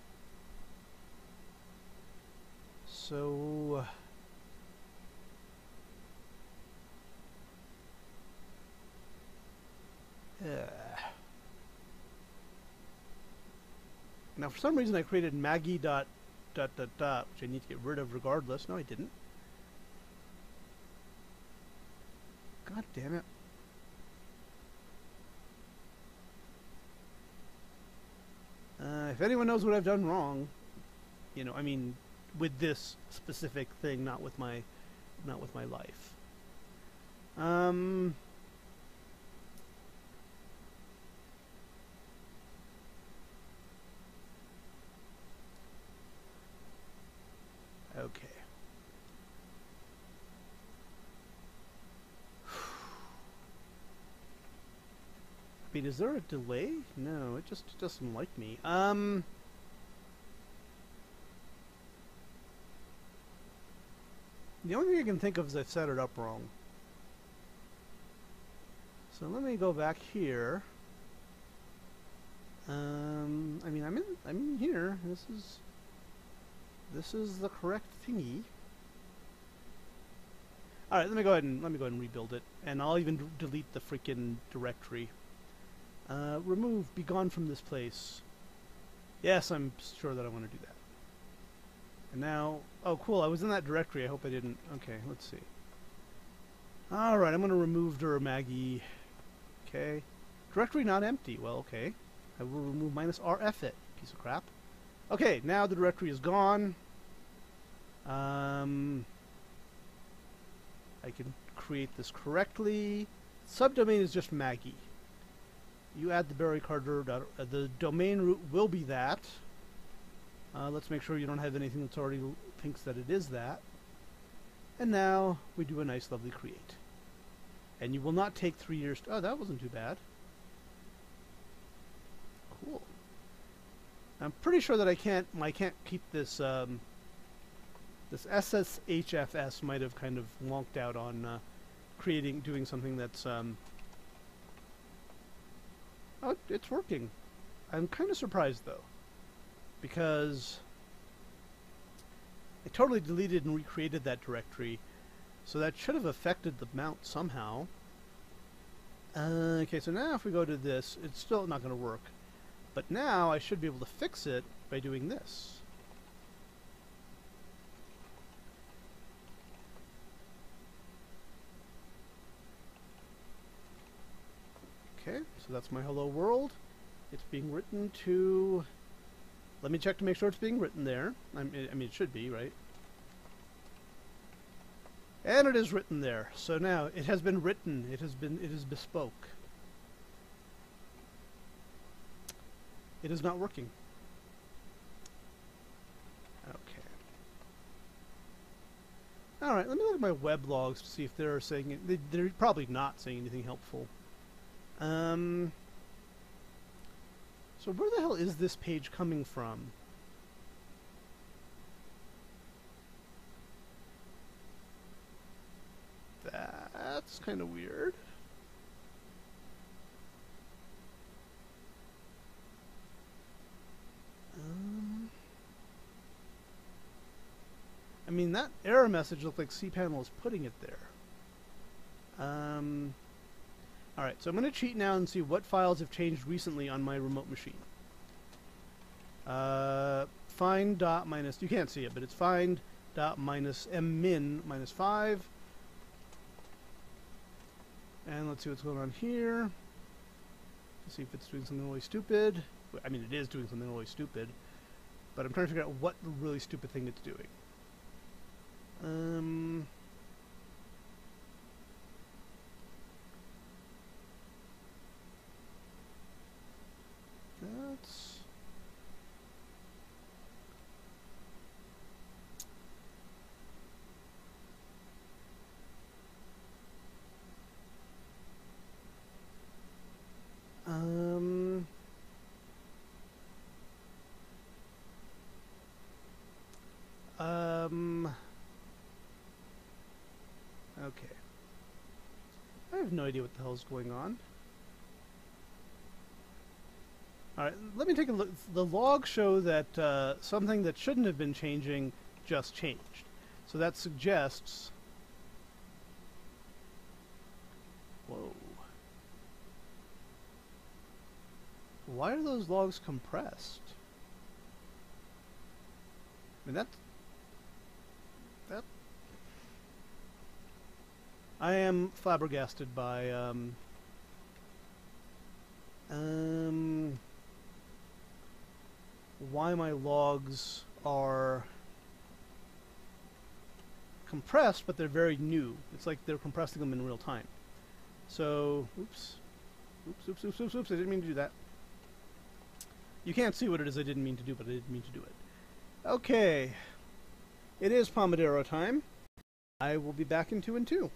so... Now, for some reason, I created Maggie dot dot dot dot, which I need to get rid of regardless. No, I didn't. God damn it. Uh, if anyone knows what I've done wrong, you know, I mean, with this specific thing, not with my, not with my life. Um. Okay. Is there a delay? No, it just doesn't like me. Um... The only thing I can think of is I've set it up wrong. So let me go back here. Um, I mean, I'm in, I'm in here. This is this is the correct thingy. Alright, let me go ahead and let me go ahead and rebuild it. And I'll even delete the freaking directory. Uh, remove, be gone from this place. Yes, I'm sure that I want to do that. And now, oh cool, I was in that directory, I hope I didn't. Okay, let's see. Alright, I'm going to remove Maggie. Okay. Directory not empty. Well, okay. I will remove minus RF it, piece of crap. Okay, now the directory is gone. Um, I can create this correctly. Subdomain is just Maggie. You add the Barry Carter. Uh, the domain root will be that. Uh, let's make sure you don't have anything that's already thinks that it is that. And now we do a nice, lovely create. And you will not take three years. oh, that wasn't too bad. Cool. I'm pretty sure that I can't I can't keep this um, this SSHFS might have kind of wonked out on uh, creating doing something that's um, oh it's working. I'm kind of surprised though because I totally deleted and recreated that directory so that should have affected the mount somehow. Uh, okay, so now if we go to this, it's still not going to work. But now I should be able to fix it by doing this. Okay, so that's my hello world. It's being written to... Let me check to make sure it's being written there. I mean, it should be, right? And it is written there. So now it has been written. It has been it is bespoke. It is not working. Okay. All right, let me look at my web logs to see if they're saying it. They're probably not saying anything helpful. Um. So where the hell is this page coming from? That's kind of weird. Um, I mean, that error message looked like cPanel is putting it there. Um, Alright, so I'm going to cheat now and see what files have changed recently on my remote machine. Uh, find dot minus, you can't see it, but it's find dot minus mmin minus 5 and let's see what's going on here. Let's see if it's doing something really stupid. I mean, it is doing something really stupid. But I'm trying to figure out what really stupid thing it's doing. Um... That's... Um, um, okay. I have no idea what the hell is going on. Alright, let me take a look. The logs show that uh, something that shouldn't have been changing just changed. So that suggests... Whoa. Why are those logs compressed? I mean, that... I am flabbergasted by, um... Um... Why my logs are compressed, but they're very new. It's like they're compressing them in real time. So, oops. Oops, oops, oops, oops, oops, I didn't mean to do that. You can't see what it is I didn't mean to do, but I didn't mean to do it. Okay. It is Pomodoro time. I will be back in 2 and 2.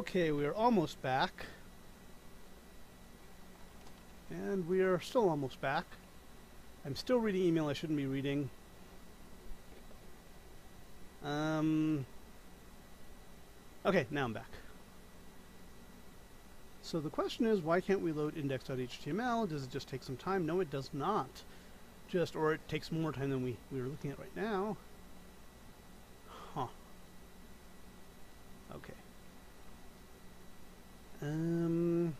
Okay, we are almost back. And we are still almost back. I'm still reading email I shouldn't be reading. Um, okay, now I'm back. So the question is, why can't we load index.html? Does it just take some time? No, it does not. Just, or it takes more time than we, we are looking at right now. Huh. Okay. Um...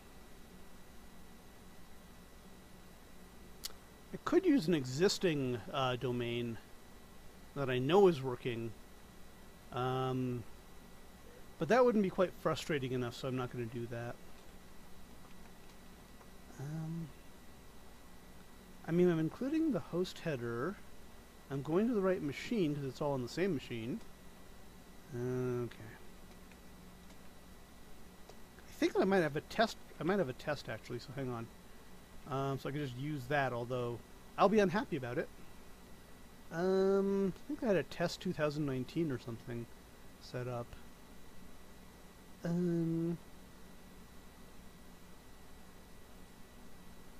I could use an existing uh, domain that I know is working, um, but that wouldn't be quite frustrating enough, so I'm not going to do that. Um, I mean, I'm including the host header. I'm going to the right machine because it's all on the same machine. Okay. I think I might have a test. I might have a test actually. So hang on. Um, so I can just use that, although I'll be unhappy about it. Um, I think I had a test 2019 or something set up. Um,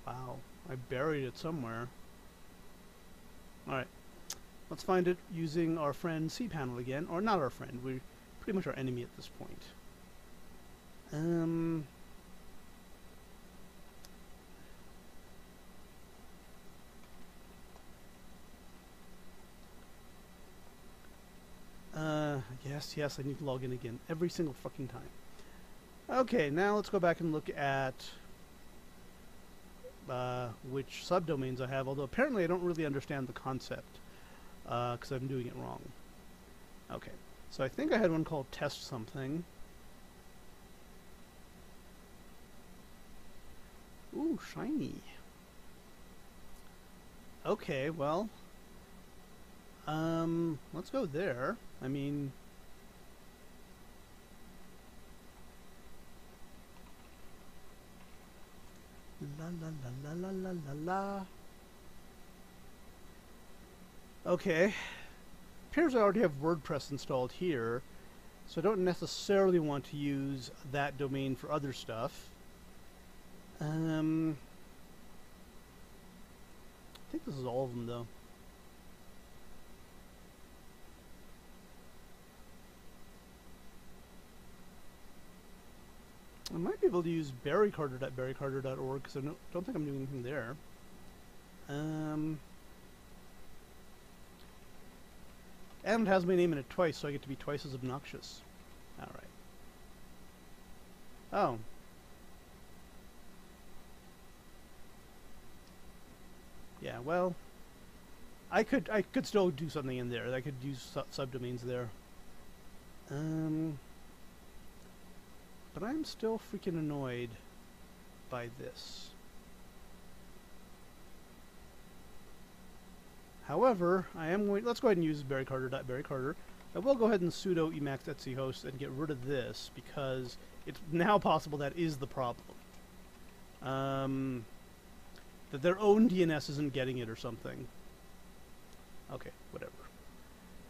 wow, I buried it somewhere. Alright, let's find it using our friend cPanel again, or not our friend, we're pretty much our enemy at this point. Um, Uh, yes, yes, I need to log in again every single fucking time. Okay, now let's go back and look at uh, which subdomains I have, although apparently I don't really understand the concept because uh, I'm doing it wrong. Okay, so I think I had one called test something. Ooh, shiny. Okay, well, um, let's go there. I mean... La la la la la la la Okay. Appears I already have WordPress installed here, so I don't necessarily want to use that domain for other stuff. Um, I think this is all of them, though. I might be able to use barrycarter.barrycarter.org because I don't, don't think I'm doing anything there. Um, and it has my name in it twice, so I get to be twice as obnoxious. Alright. Oh. Yeah, well, I could I could still do something in there. I could use su subdomains there. Um... But I'm still freaking annoyed by this. However, I am going. Let's go ahead and use Barry Carter. Barry Carter. I will go ahead and sudo emacs etc host and get rid of this because it's now possible that is the problem. Um, that their own DNS isn't getting it or something. Okay, whatever.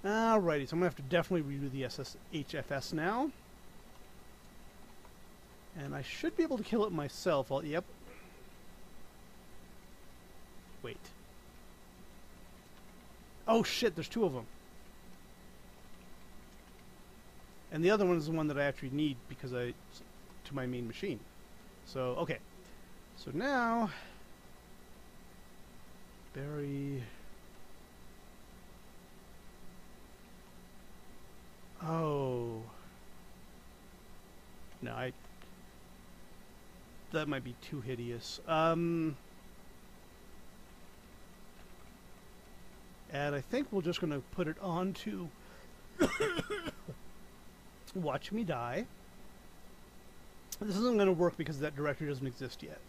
Alrighty, so I'm gonna have to definitely redo the SSHFS now. And I should be able to kill it myself. I'll, yep. Wait. Oh shit, there's two of them. And the other one is the one that I actually need because I to my main machine. So, okay. So now Barry Oh. No, I that might be too hideous. Um, and I think we're just going to put it on to Watch Me Die. This isn't going to work because that directory doesn't exist yet.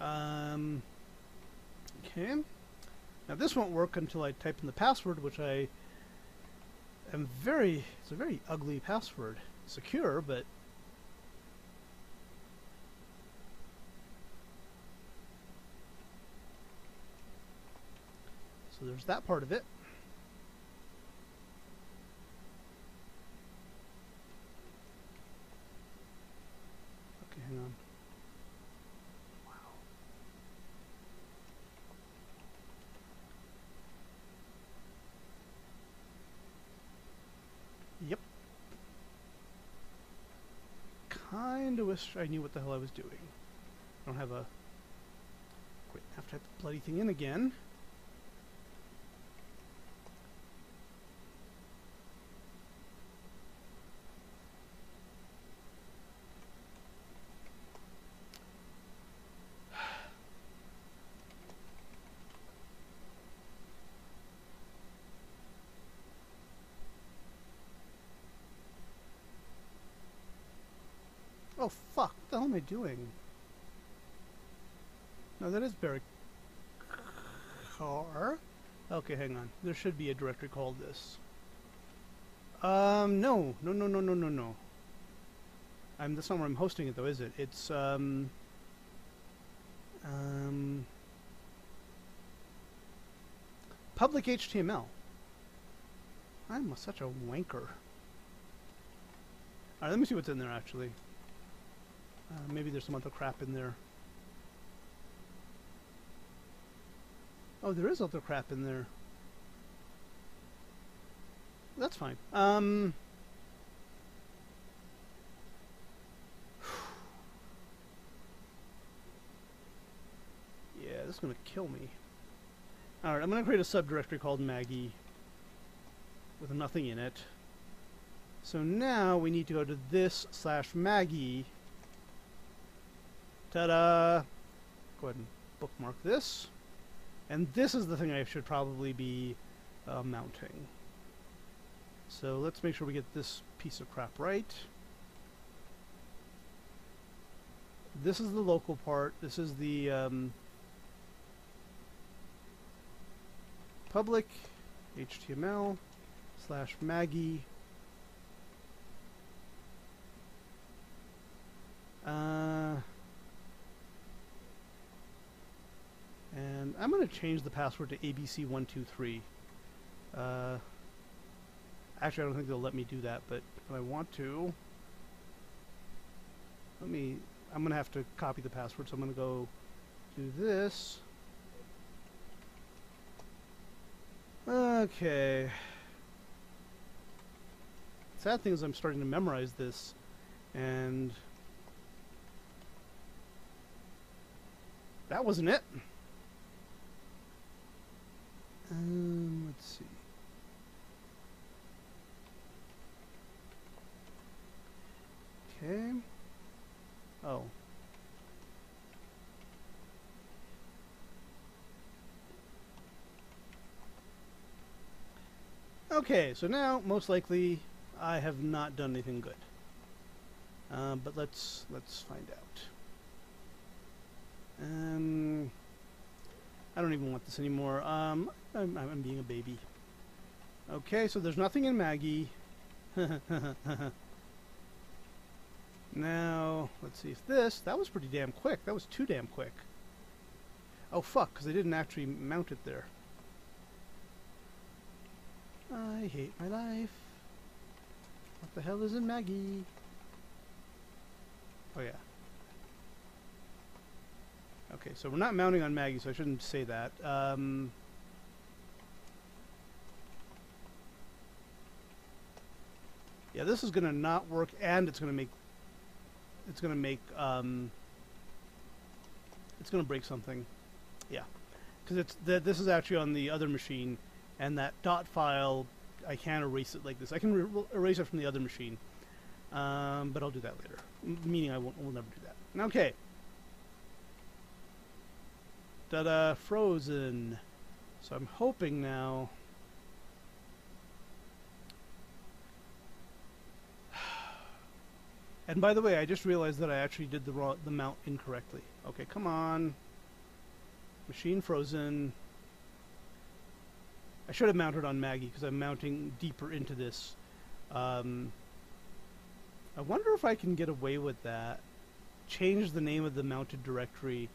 Um, okay. Now this won't work until I type in the password, which I am very, it's a very ugly password. Secure, but So there's that part of it. Wish I knew what the hell I was doing. I don't have a... I have to type the bloody thing in again. Oh fuck, what the hell am I doing? No, that is Barry Car. Okay, hang on. There should be a directory called this. Um, no. No, no, no, no, no, no. I'm, that's not where I'm hosting it though, is it? It's, um... Um... Public HTML. I'm such a wanker. Alright, let me see what's in there actually. Uh, maybe there's some other crap in there. Oh, there is other crap in there. That's fine. Um... yeah, this is going to kill me. Alright, I'm going to create a subdirectory called Maggie with nothing in it. So now we need to go to this slash Maggie Ta-da! Go ahead and bookmark this. And this is the thing I should probably be uh, mounting. So let's make sure we get this piece of crap right. This is the local part. This is the um, public HTML slash Maggie. Uh, And I'm going to change the password to ABC123. Uh, actually, I don't think they'll let me do that, but if I want to, let me, I'm going to have to copy the password, so I'm going to go do this. Okay. Sad thing is I'm starting to memorize this, and that wasn't it. Um, let's see. Okay. Oh. Okay, so now most likely I have not done anything good. Uh, but let's let's find out. Um. I don't even want this anymore. Um, I'm, I'm being a baby. Okay, so there's nothing in Maggie. now, let's see if this... That was pretty damn quick. That was too damn quick. Oh, fuck, because I didn't actually mount it there. I hate my life. What the hell is in Maggie? Oh, yeah. Okay, so we're not mounting on Maggie, so I shouldn't say that. Um, yeah, this is going to not work, and it's going to make it's going to make um, it's going to break something. Yeah, because it's th this is actually on the other machine, and that dot file I can't erase it like this. I can erase it from the other machine, um, but I'll do that later. M meaning I won't. Will never do that. Okay. Da-da, frozen. So I'm hoping now... and by the way, I just realized that I actually did the, raw, the mount incorrectly. Okay, come on. Machine frozen. I should have mounted on Maggie because I'm mounting deeper into this. Um, I wonder if I can get away with that. Change the name of the mounted directory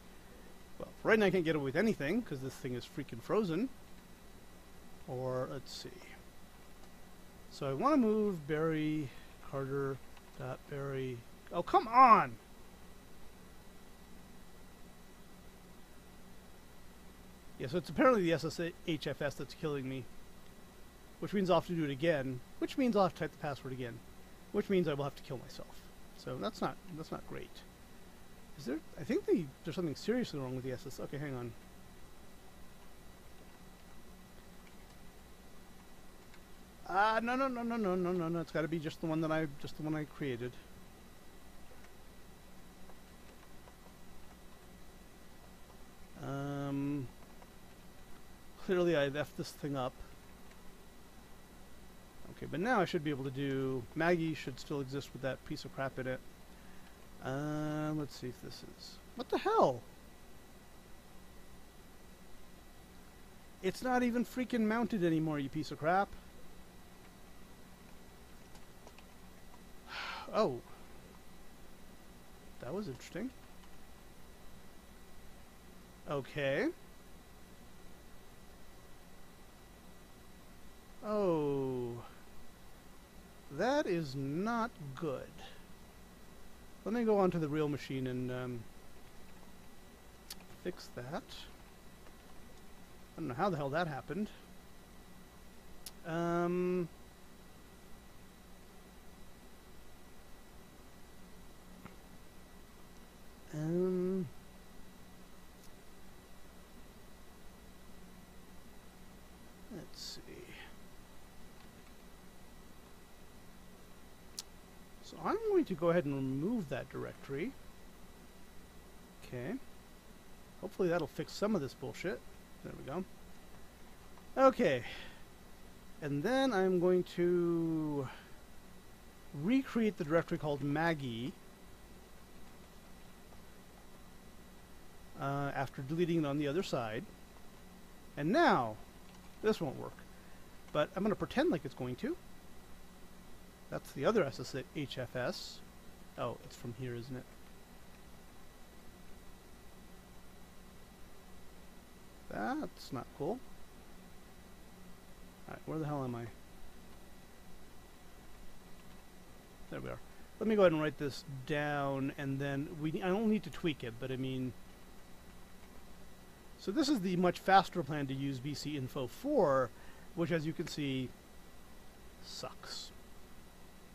well, right now I can't get away with anything because this thing is freaking frozen. Or, let's see. So I want to move Barry Carter dot Barry. Oh, come on! Yeah, so it's apparently the SSHFS that's killing me. Which means I'll have to do it again. Which means I'll have to type the password again. Which means I will have to kill myself. So that's not that's not great. Is there? I think the, there's something seriously wrong with the SS. Okay, hang on. Ah, uh, no, no, no, no, no, no, no, no. It's got to be just the one that I, just the one I created. Um, clearly I left this thing up. Okay, but now I should be able to do... Maggie should still exist with that piece of crap in it. Um, let's see if this is... What the hell? It's not even freaking mounted anymore, you piece of crap. oh. That was interesting. Okay. Oh. That is not good. Let me go onto the real machine and um, fix that. I don't know how the hell that happened. Um... Um... Let's see. So I'm going to go ahead and remove that directory. Okay. Hopefully that'll fix some of this bullshit. There we go. Okay. And then I'm going to recreate the directory called Maggie uh, after deleting it on the other side. And now, this won't work. But I'm going to pretend like it's going to. That's the other SSHFS. Oh, it's from here, isn't it? That's not cool. Alright, where the hell am I? There we are. Let me go ahead and write this down, and then we. I don't need to tweak it, but I mean, so this is the much faster plan to use BC Info 4, which as you can see, sucks.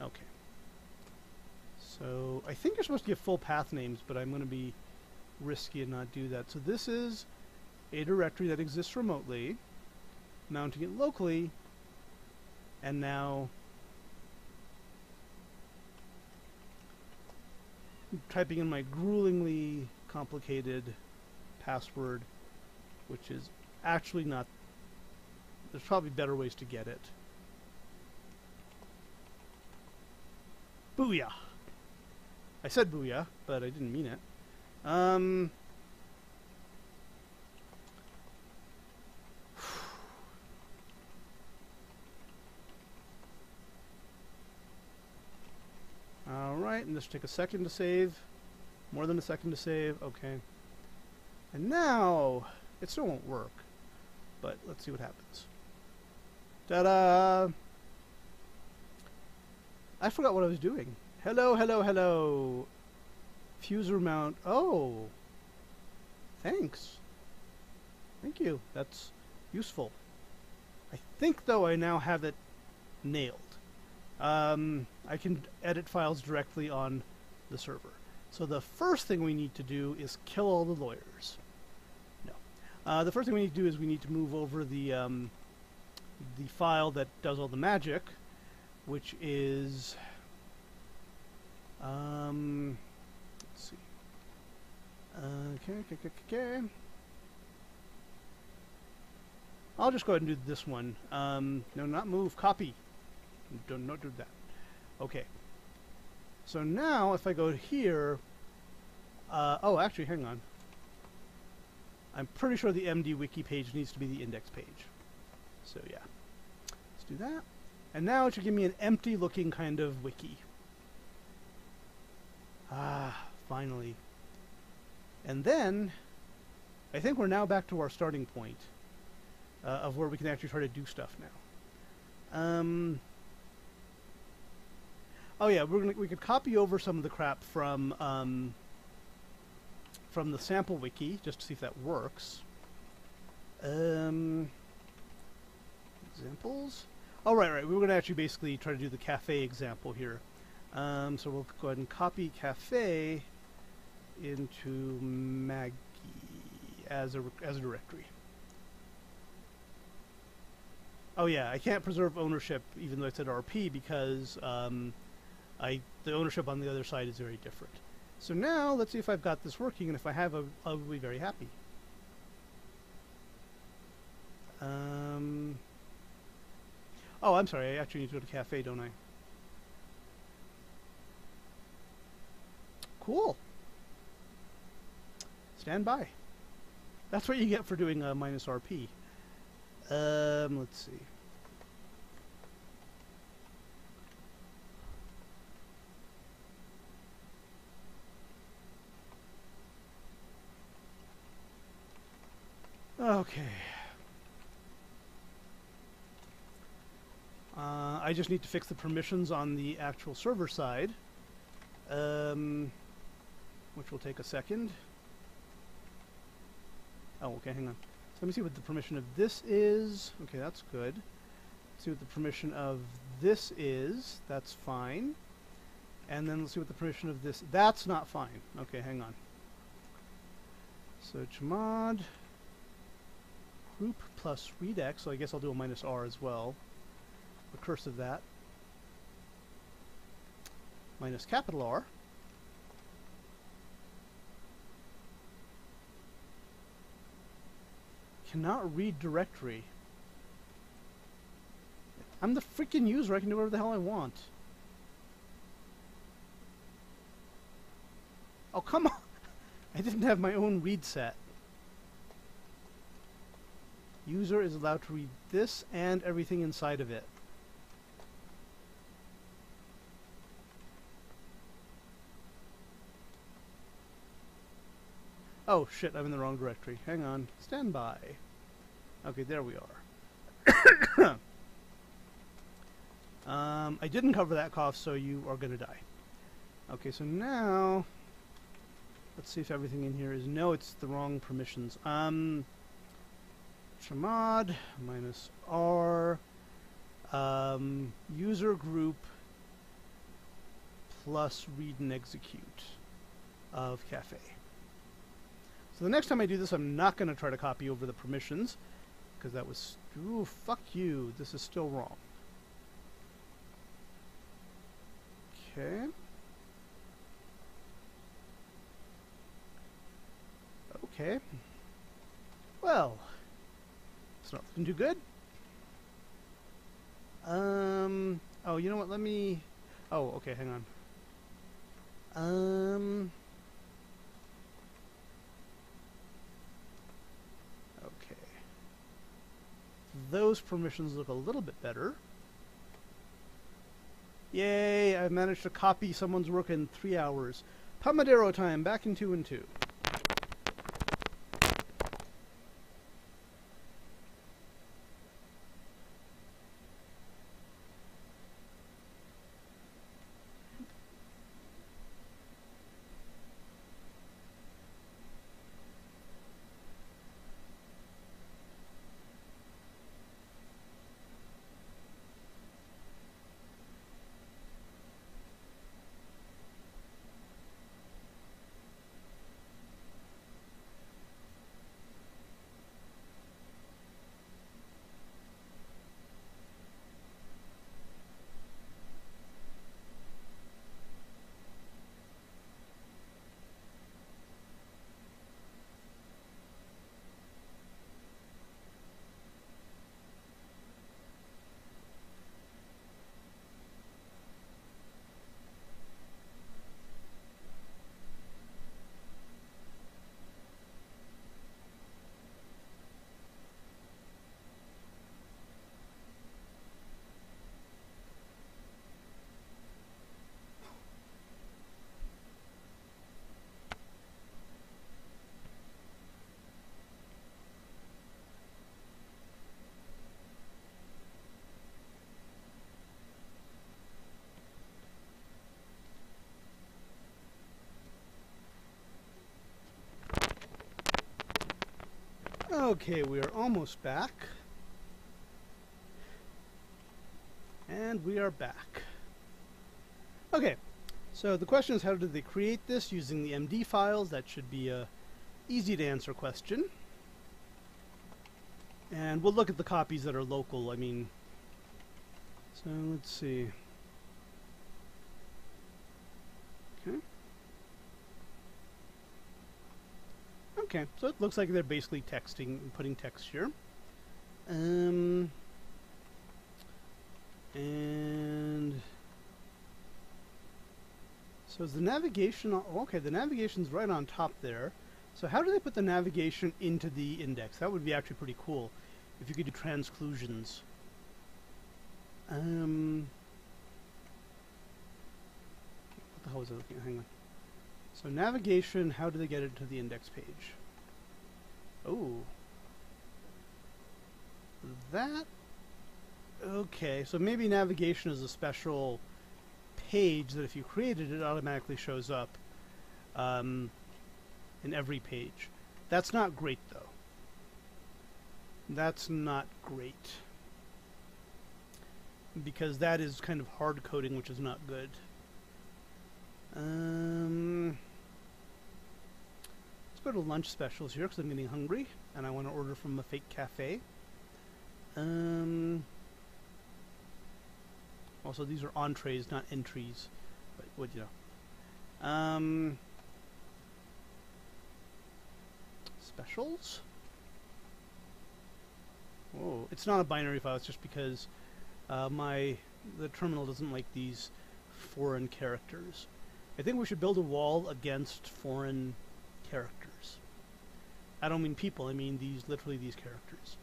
Okay. So I think you're supposed to give full path names, but I'm going to be risky and not do that. So this is a directory that exists remotely, mounting it locally, and now typing in my gruelingly complicated password which is actually not... There's probably better ways to get it. Booyah! I said booyah, but I didn't mean it. Um... Alright, and this take a second to save. More than a second to save. Okay. And now... It still won't work, but let's see what happens. Ta-da! I forgot what I was doing. Hello, hello, hello. fusermount. Oh. Thanks. Thank you. That's useful. I think, though, I now have it nailed. Um, I can edit files directly on the server. So the first thing we need to do is kill all the lawyers. Uh, the first thing we need to do is we need to move over the um, the file that does all the magic, which is um, let's see. Okay, okay, okay, okay. I'll just go ahead and do this one. Um, no, not move. Copy. Don't not do that. Okay. So now, if I go here, uh, oh, actually, hang on. I'm pretty sure the MDWiki page needs to be the index page. So yeah, let's do that. And now it should give me an empty looking kind of wiki. Ah, finally. And then, I think we're now back to our starting point uh, of where we can actually try to do stuff now. Um, oh yeah, we're gonna, we could copy over some of the crap from um, from the sample wiki just to see if that works. Um, examples? Oh, right, right. we're going to actually basically try to do the cafe example here. Um, so we'll go ahead and copy cafe into Maggie as a, as a directory. Oh yeah, I can't preserve ownership even though I said RP because um, I the ownership on the other side is very different. So now let's see if I've got this working, and if I have, I'll, I'll be very happy. Um, oh, I'm sorry. I actually need to go to the cafe, don't I? Cool. Stand by. That's what you get for doing a minus RP. Um, let's see. Okay. Uh, I just need to fix the permissions on the actual server side, um, which will take a second. Oh, okay, hang on. So let me see what the permission of this is. Okay, that's good. Let's see what the permission of this is. That's fine. And then let's see what the permission of this... That's not fine. Okay, hang on. So chmod group plus readx, so I guess I'll do a minus r as well. Recursive that. Minus capital R. Cannot read directory. I'm the freaking user, I can do whatever the hell I want. Oh, come on! I didn't have my own read set. User is allowed to read this and everything inside of it. Oh shit, I'm in the wrong directory. Hang on. Stand by. Okay, there we are. um, I didn't cover that cough, so you are going to die. Okay, so now... Let's see if everything in here is... No, it's the wrong permissions. Um chmod minus r um, user group plus read and execute of cafe. So the next time I do this, I'm not going to try to copy over the permissions because that was, ooh, fuck you. This is still wrong. Okay. Okay. Well, it's not looking too good. Um. Oh, you know what? Let me. Oh, okay. Hang on. Um. Okay. Those permissions look a little bit better. Yay! I've managed to copy someone's work in three hours. Pomodoro time. Back in two and two. Okay, we are almost back. And we are back. Okay, so the question is how did they create this using the MD files? That should be a easy to answer question. And we'll look at the copies that are local. I mean, so let's see. Okay. Okay, so it looks like they're basically texting, putting text here. Um, and so is the navigation, okay, the navigation's right on top there. So how do they put the navigation into the index? That would be actually pretty cool if you could do transclusions. Um, what the hell was I looking at? Hang on. So navigation, how do they get it to the index page? Oh. That, okay, so maybe navigation is a special page that if you created it automatically shows up um, in every page. That's not great though. That's not great. Because that is kind of hard coding, which is not good. Um, let's go to lunch specials here because I'm getting hungry and I want to order from a fake cafe. Um, also, these are entrees, not entries. But what you know? Um, specials. Whoa! It's not a binary file. It's just because uh, my the terminal doesn't like these foreign characters. I think we should build a wall against foreign characters. I don't mean people. I mean these literally these characters.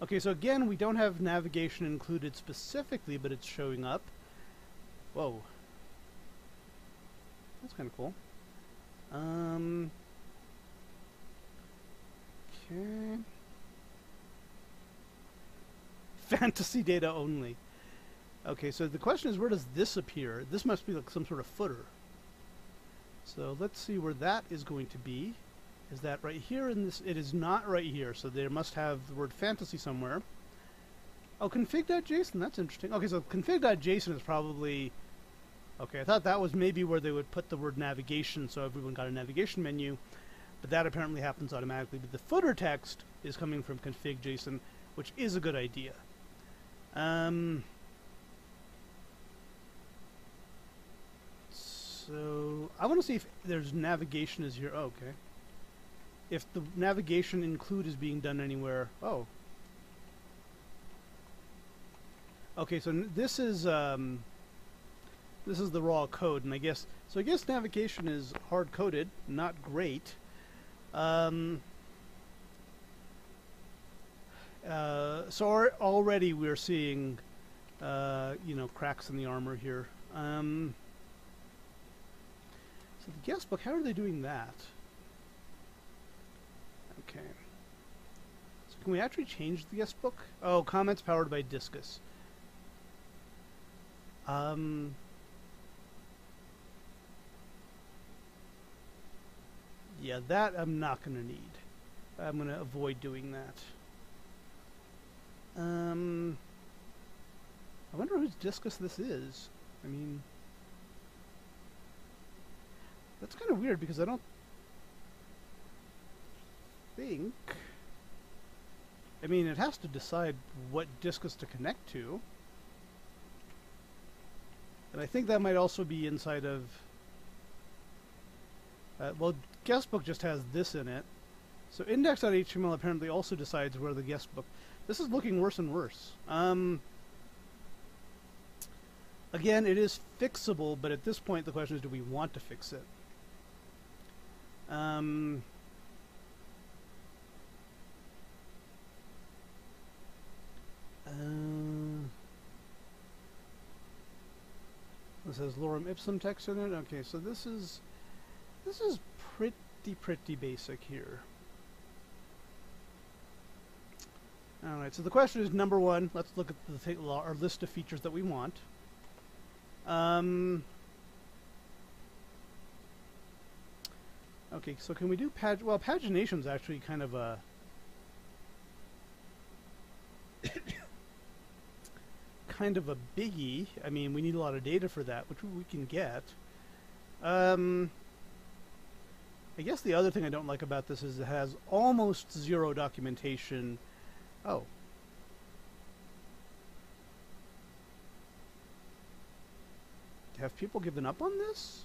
Okay, so again, we don't have navigation included specifically, but it's showing up. Whoa. That's kind of cool. Um. Okay. Fantasy data only. Okay, so the question is where does this appear? This must be like some sort of footer. So let's see where that is going to be. Is that right here in this? It is not right here, so they must have the word fantasy somewhere. Oh, config.json, that's interesting. Okay, so config.json is probably... Okay, I thought that was maybe where they would put the word navigation so everyone got a navigation menu, but that apparently happens automatically. But the footer text is coming from config.json, which is a good idea. Um, so I want to see if there's navigation is here. Oh, okay if the navigation include is being done anywhere. Oh. Okay, so this is um, this is the raw code, and I guess so. I guess navigation is hard coded, not great. Um, uh, so already we're seeing, uh, you know, cracks in the armor here. Um, so the guest book, how are they doing that? Okay. So can we actually change the guest book? Oh, comments powered by Disqus. Um... Yeah, that I'm not going to need. I'm going to avoid doing that. Um... I wonder whose Disqus this is. I mean... That's kind of weird because I don't think... I mean, it has to decide what Disqus to connect to. And I think that might also be inside of... Uh, well, guestbook just has this in it. So index.html apparently also decides where the guestbook... This is looking worse and worse. Um, again, it is fixable, but at this point the question is, do we want to fix it? Um, Uh, this has lorem ipsum text in it. Okay, so this is this is pretty pretty basic here. All right, so the question is number one. Let's look at the our list of features that we want. Um, okay, so can we do pag? Well, pagination is actually kind of a kind of a biggie. I mean, we need a lot of data for that, which we can get. Um, I guess the other thing I don't like about this is it has almost zero documentation. Oh. Have people given up on this?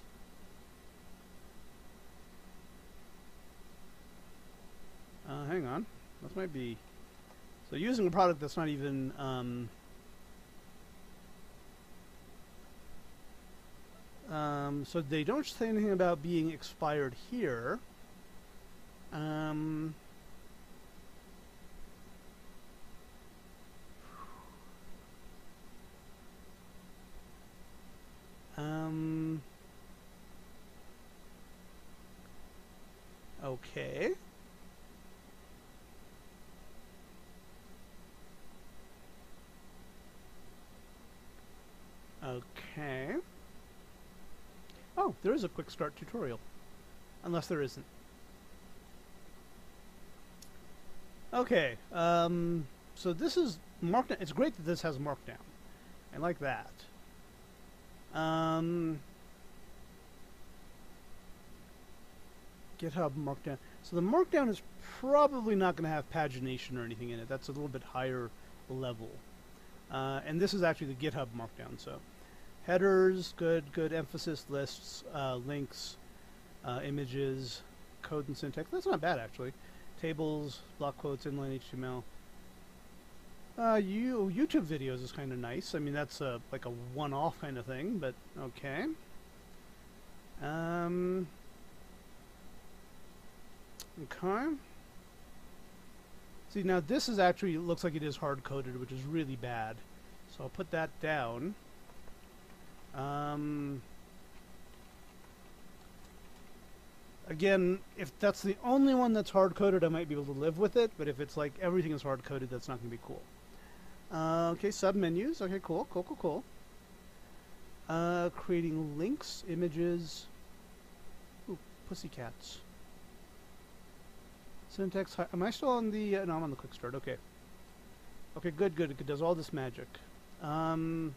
Uh, hang on. This might be... So using a product that's not even... Um, um, so they don't say anything about being expired here. Um, um, okay. Okay. Oh, there is a quick start tutorial. Unless there isn't. Okay, um, so this is Markdown. It's great that this has Markdown. I like that. Um, GitHub Markdown. So the Markdown is probably not going to have pagination or anything in it. That's a little bit higher level. Uh, and this is actually the GitHub Markdown. So headers, good, good emphasis lists, uh, links, uh, images, code and syntax. That's not bad actually. Tables, block quotes, inline HTML. Uh, you YouTube videos is kind of nice. I mean, that's a, like a one-off kind of thing, but okay. Um. Okay. See, now this is actually, looks like it is hard-coded, which is really bad. So I'll put that down. Um, again, if that's the only one that's hard-coded, I might be able to live with it, but if it's like everything is hard-coded, that's not going to be cool. Uh, okay, sub-menus. Okay, cool, cool, cool, cool. Uh, creating links, images. Ooh, pussycats. Syntax. Am I still on the... Uh, no, I'm on the quick start. Okay. Okay, good, good. It does all this magic. Um,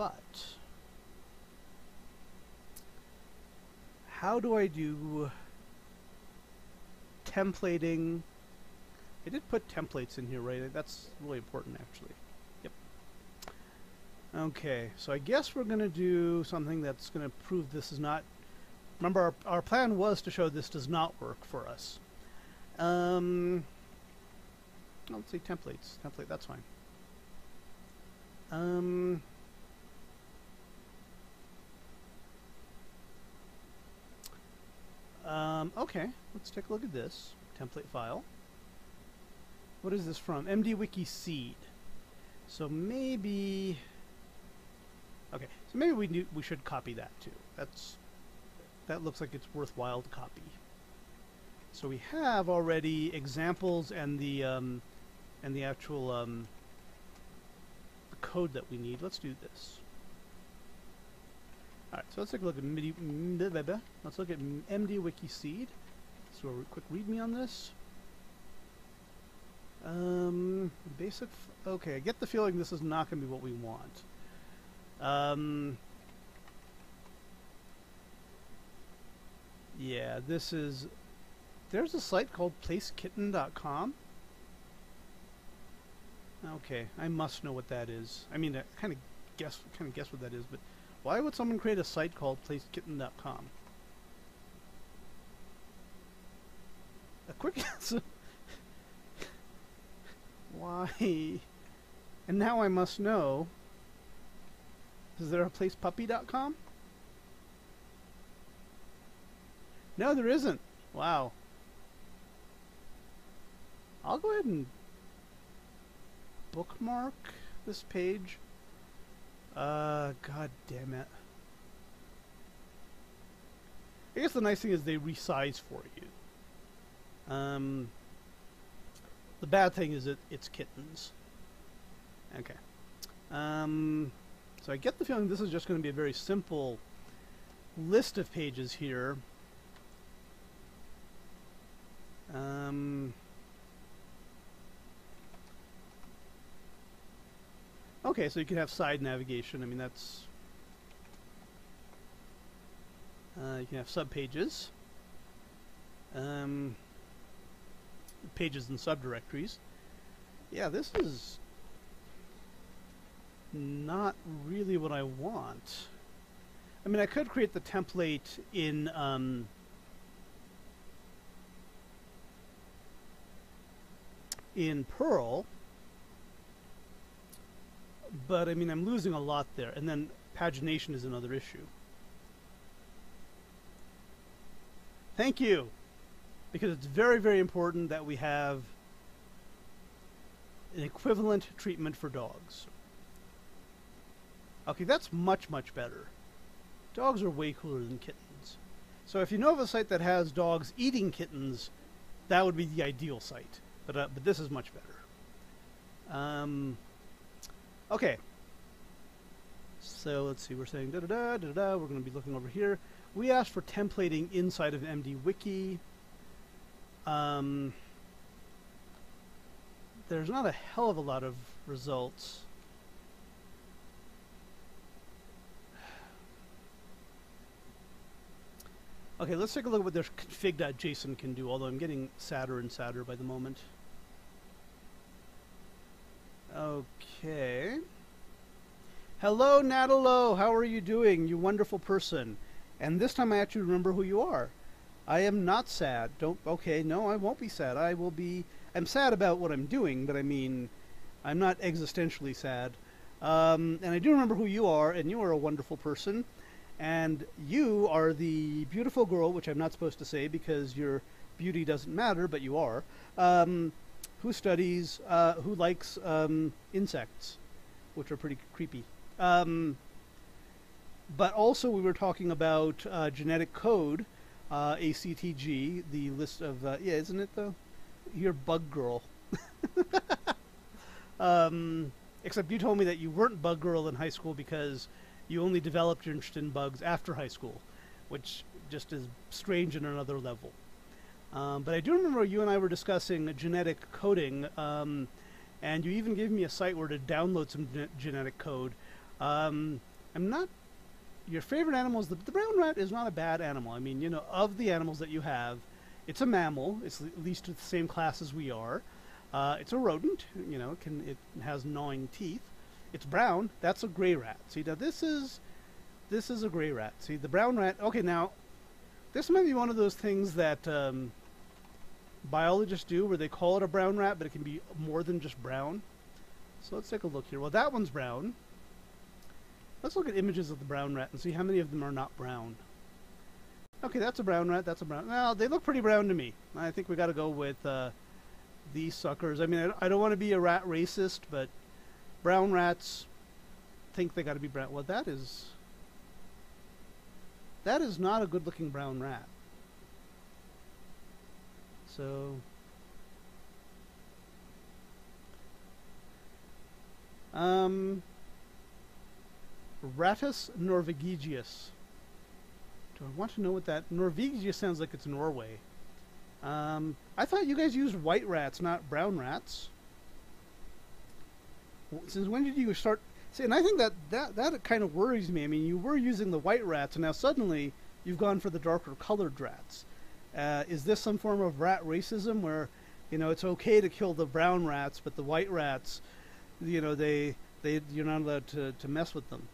but... How do I do templating I did put templates in here, right? That's really important, actually. Yep. Okay, so I guess we're going to do something that's going to prove this is not... Remember, our, our plan was to show this does not work for us. Um, let's see, templates. Template, that's fine. Um, um, okay, let's take a look at this template file. What is this from? MDWiki seed. So maybe... Okay, so maybe we we should copy that too. That's that looks like it's worthwhile to copy. So we have already examples and the um, and the actual um, code that we need. Let's do this. All right, so let's take a look at MIDI. Let's look at MDWiki seed. So a quick readme on this. Um, basic. okay, I get the feeling this is not going to be what we want. Um, yeah, this is. There's a site called PlaceKitten.com. Okay, I must know what that is. I mean, I kind of guess, kind of guess what that is, but why would someone create a site called PlaceKitten.com? A quick answer. Why? And now I must know. Is there a place puppy.com? No, there isn't. Wow. I'll go ahead and bookmark this page. Uh, god damn it. I guess the nice thing is they resize for you. Um, the bad thing is that it's kittens. Okay. Um, so I get the feeling this is just going to be a very simple list of pages here. Um, Okay, so you can have side navigation. I mean, that's... Uh, you can have subpages. Um, pages and subdirectories. Yeah, this is not really what I want. I mean, I could create the template in um, in Perl, but I mean, I'm losing a lot there, and then pagination is another issue. Thank you, because it's very, very important that we have an equivalent treatment for dogs. Okay, that's much, much better. Dogs are way cooler than kittens. So if you know of a site that has dogs eating kittens, that would be the ideal site. But, uh, but this is much better. Um, okay. So let's see, we're saying da da da da da. We're going to be looking over here. We asked for templating inside of MDWiki. Um, there's not a hell of a lot of results. Okay, let's take a look at what their config.json can do, although I'm getting sadder and sadder by the moment. Okay. Hello, Natalo. How are you doing, you wonderful person? And this time I actually remember who you are. I am not sad. Don't. Okay, no, I won't be sad. I will be. I'm sad about what I'm doing, but I mean, I'm not existentially sad. Um, and I do remember who you are, and you are a wonderful person. And you are the beautiful girl, which I'm not supposed to say because your beauty doesn't matter, but you are, um, who studies, uh, who likes um, insects, which are pretty creepy. Um, but also, we were talking about uh, genetic code, uh, ACTG, the list of, uh, yeah, isn't it though? You're Bug Girl. Um, except you told me that you weren't Bug Girl in high school because you only developed your interest in bugs after high school, which just is strange in another level. Um, but I do remember you and I were discussing genetic coding, um, and you even gave me a site where to download some ge- genetic code. Um, I'm not. Your favorite animal is the, the brown rat is not a bad animal. I mean, you know, of the animals that you have, it's a mammal. It's at least the same class as we are. Uh, it's a rodent. You know, it can it has gnawing teeth. It's brown. That's a gray rat. See, now this is this is a gray rat. See, the brown rat. Okay, now this might be one of those things that um, biologists do, where they call it a brown rat, but it can be more than just brown. So let's take a look here. Well, that one's brown. Let's look at images of the brown rat and see how many of them are not brown. Okay, that's a brown rat. That's a brown. Well, they look pretty brown to me. I think we got to go with uh, these suckers. I mean, I, I don't want to be a rat racist, but brown rats think they got to be brown. Well, that is that is not a good-looking brown rat. So um Rattus norvegius. Do I want to know what that Norvegia sounds like it's Norway. Um, I thought you guys used white rats, not brown rats. Since when did you start? See, and I think that that that kind of worries me. I mean, you were using the white rats, and now suddenly you've gone for the darker colored rats. Uh, is this some form of rat racism, where you know it's okay to kill the brown rats, but the white rats, you know, they they you're not allowed to to mess with them?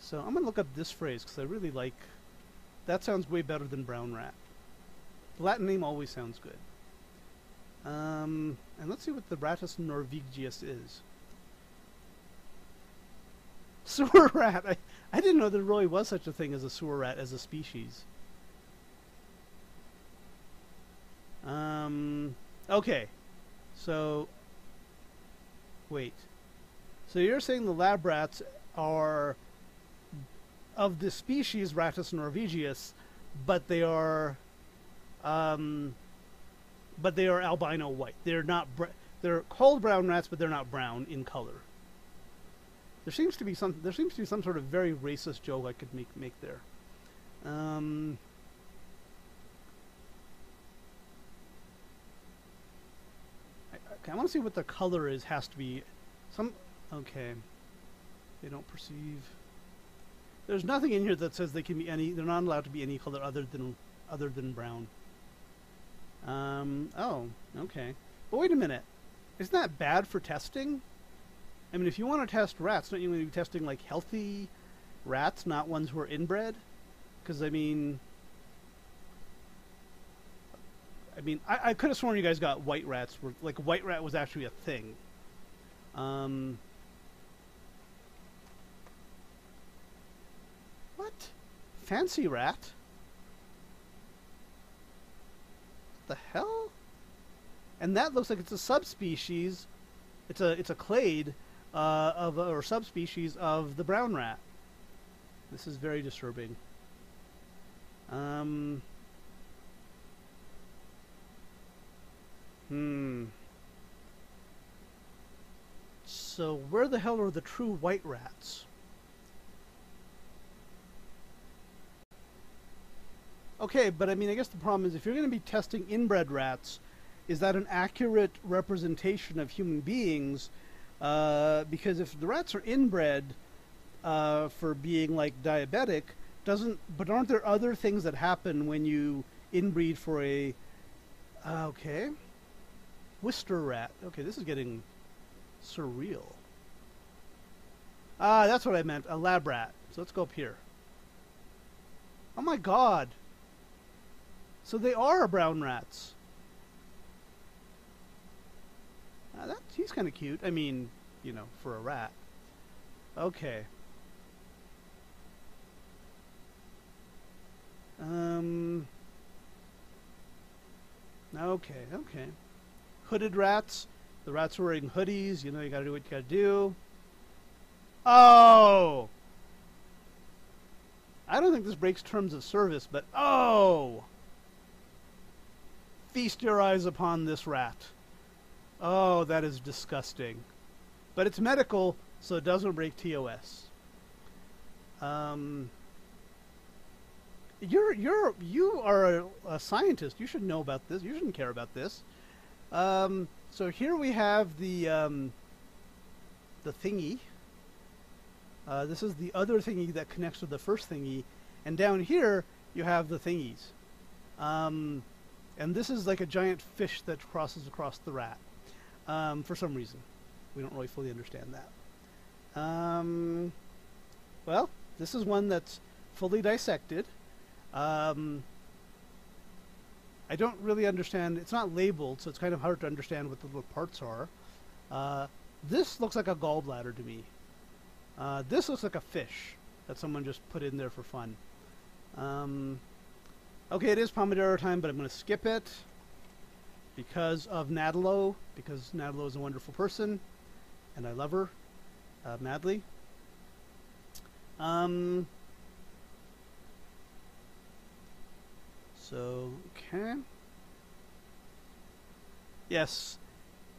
So I'm gonna look up this phrase because I really like. That sounds way better than brown rat. The Latin name always sounds good. Um, and let's see what the Rattus norvegius is. Sewer rat. I, I didn't know there really was such a thing as a sewer rat as a species. Um, okay. So, wait. So you're saying the lab rats are of the species Rattus norvegius, but they are um, but they are albino white. They're not. They're called brown rats, but they're not brown in color. There seems to be some. There seems to be some sort of very racist joke I could make make there. Um, I, Okay, I want to see what the color is. Has to be some. Okay. They don't perceive. There's nothing in here that says they can be any. They're not allowed to be any color other than other than brown. Um. Oh. Okay. But wait a minute. Isn't that bad for testing? I mean, if you want to test rats, don't you want to be testing like healthy rats, not ones who are inbred? Because I mean, I mean, I, I could have sworn you guys got white rats. Were like white rat was actually a thing. Um. What? Fancy rat? What the hell? And that looks like it's a subspecies. It's a it's a clade uh, of or subspecies of the brown rat. This is very disturbing. Um. Hmm. So where the hell are the true white rats? Okay, but I mean, I guess the problem is if you're going to be testing inbred rats, is that an accurate representation of human beings? Uh, because if the rats are inbred uh, for being like diabetic, doesn't but aren't there other things that happen when you inbreed for a? Uh, okay. Wistar rat. Okay, this is getting surreal. Ah, that's what I meant. A lab rat. So let's go up here. Oh my god. So they are brown rats. Uh, that, he's kind of cute. I mean, you know, for a rat. Okay. Um. Okay, okay. Hooded rats. The rats are wearing hoodies. You know, you gotta do what you gotta do. Oh! I don't think this breaks terms of service, but oh! Feast your eyes upon this rat. Oh, that is disgusting. But it's medical, so it doesn't break TOS. Um, you're you're you are a, a, scientist. You should know about this. You shouldn't care about this. Um, so here we have the um, the thingy. Uh, this is the other thingy that connects to the first thingy, and down here you have the thingies. Um, and this is like a giant fish that crosses across the rat um, for some reason. We don't really fully understand that. Um, well, this is one that's fully dissected. Um, I don't really understand. It's not labeled, so it's kind of hard to understand what the little parts are. Uh, this looks like a gallbladder to me. Uh, this looks like a fish that someone just put in there for fun. Um, okay, it is Pomodoro time, but I'm going to skip it because of Natalo, because Natalo is a wonderful person, and I love her uh, madly. Um, so, okay. Yes.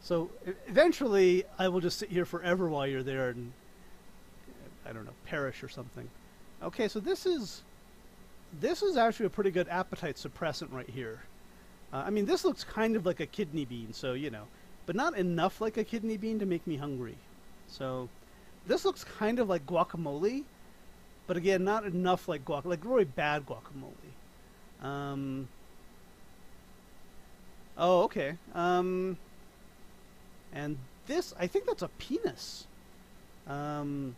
So, eventually, I will just sit here forever while you're there and, I don't know, perish or something. Okay, so this is, this is actually a pretty good appetite suppressant right here. Uh, I mean, this looks kind of like a kidney bean, so, you know, but not enough like a kidney bean to make me hungry. So, this looks kind of like guacamole, but again, not enough like guac, like really bad guacamole. Um, oh, okay. Um, and this, I think that's a penis. Um,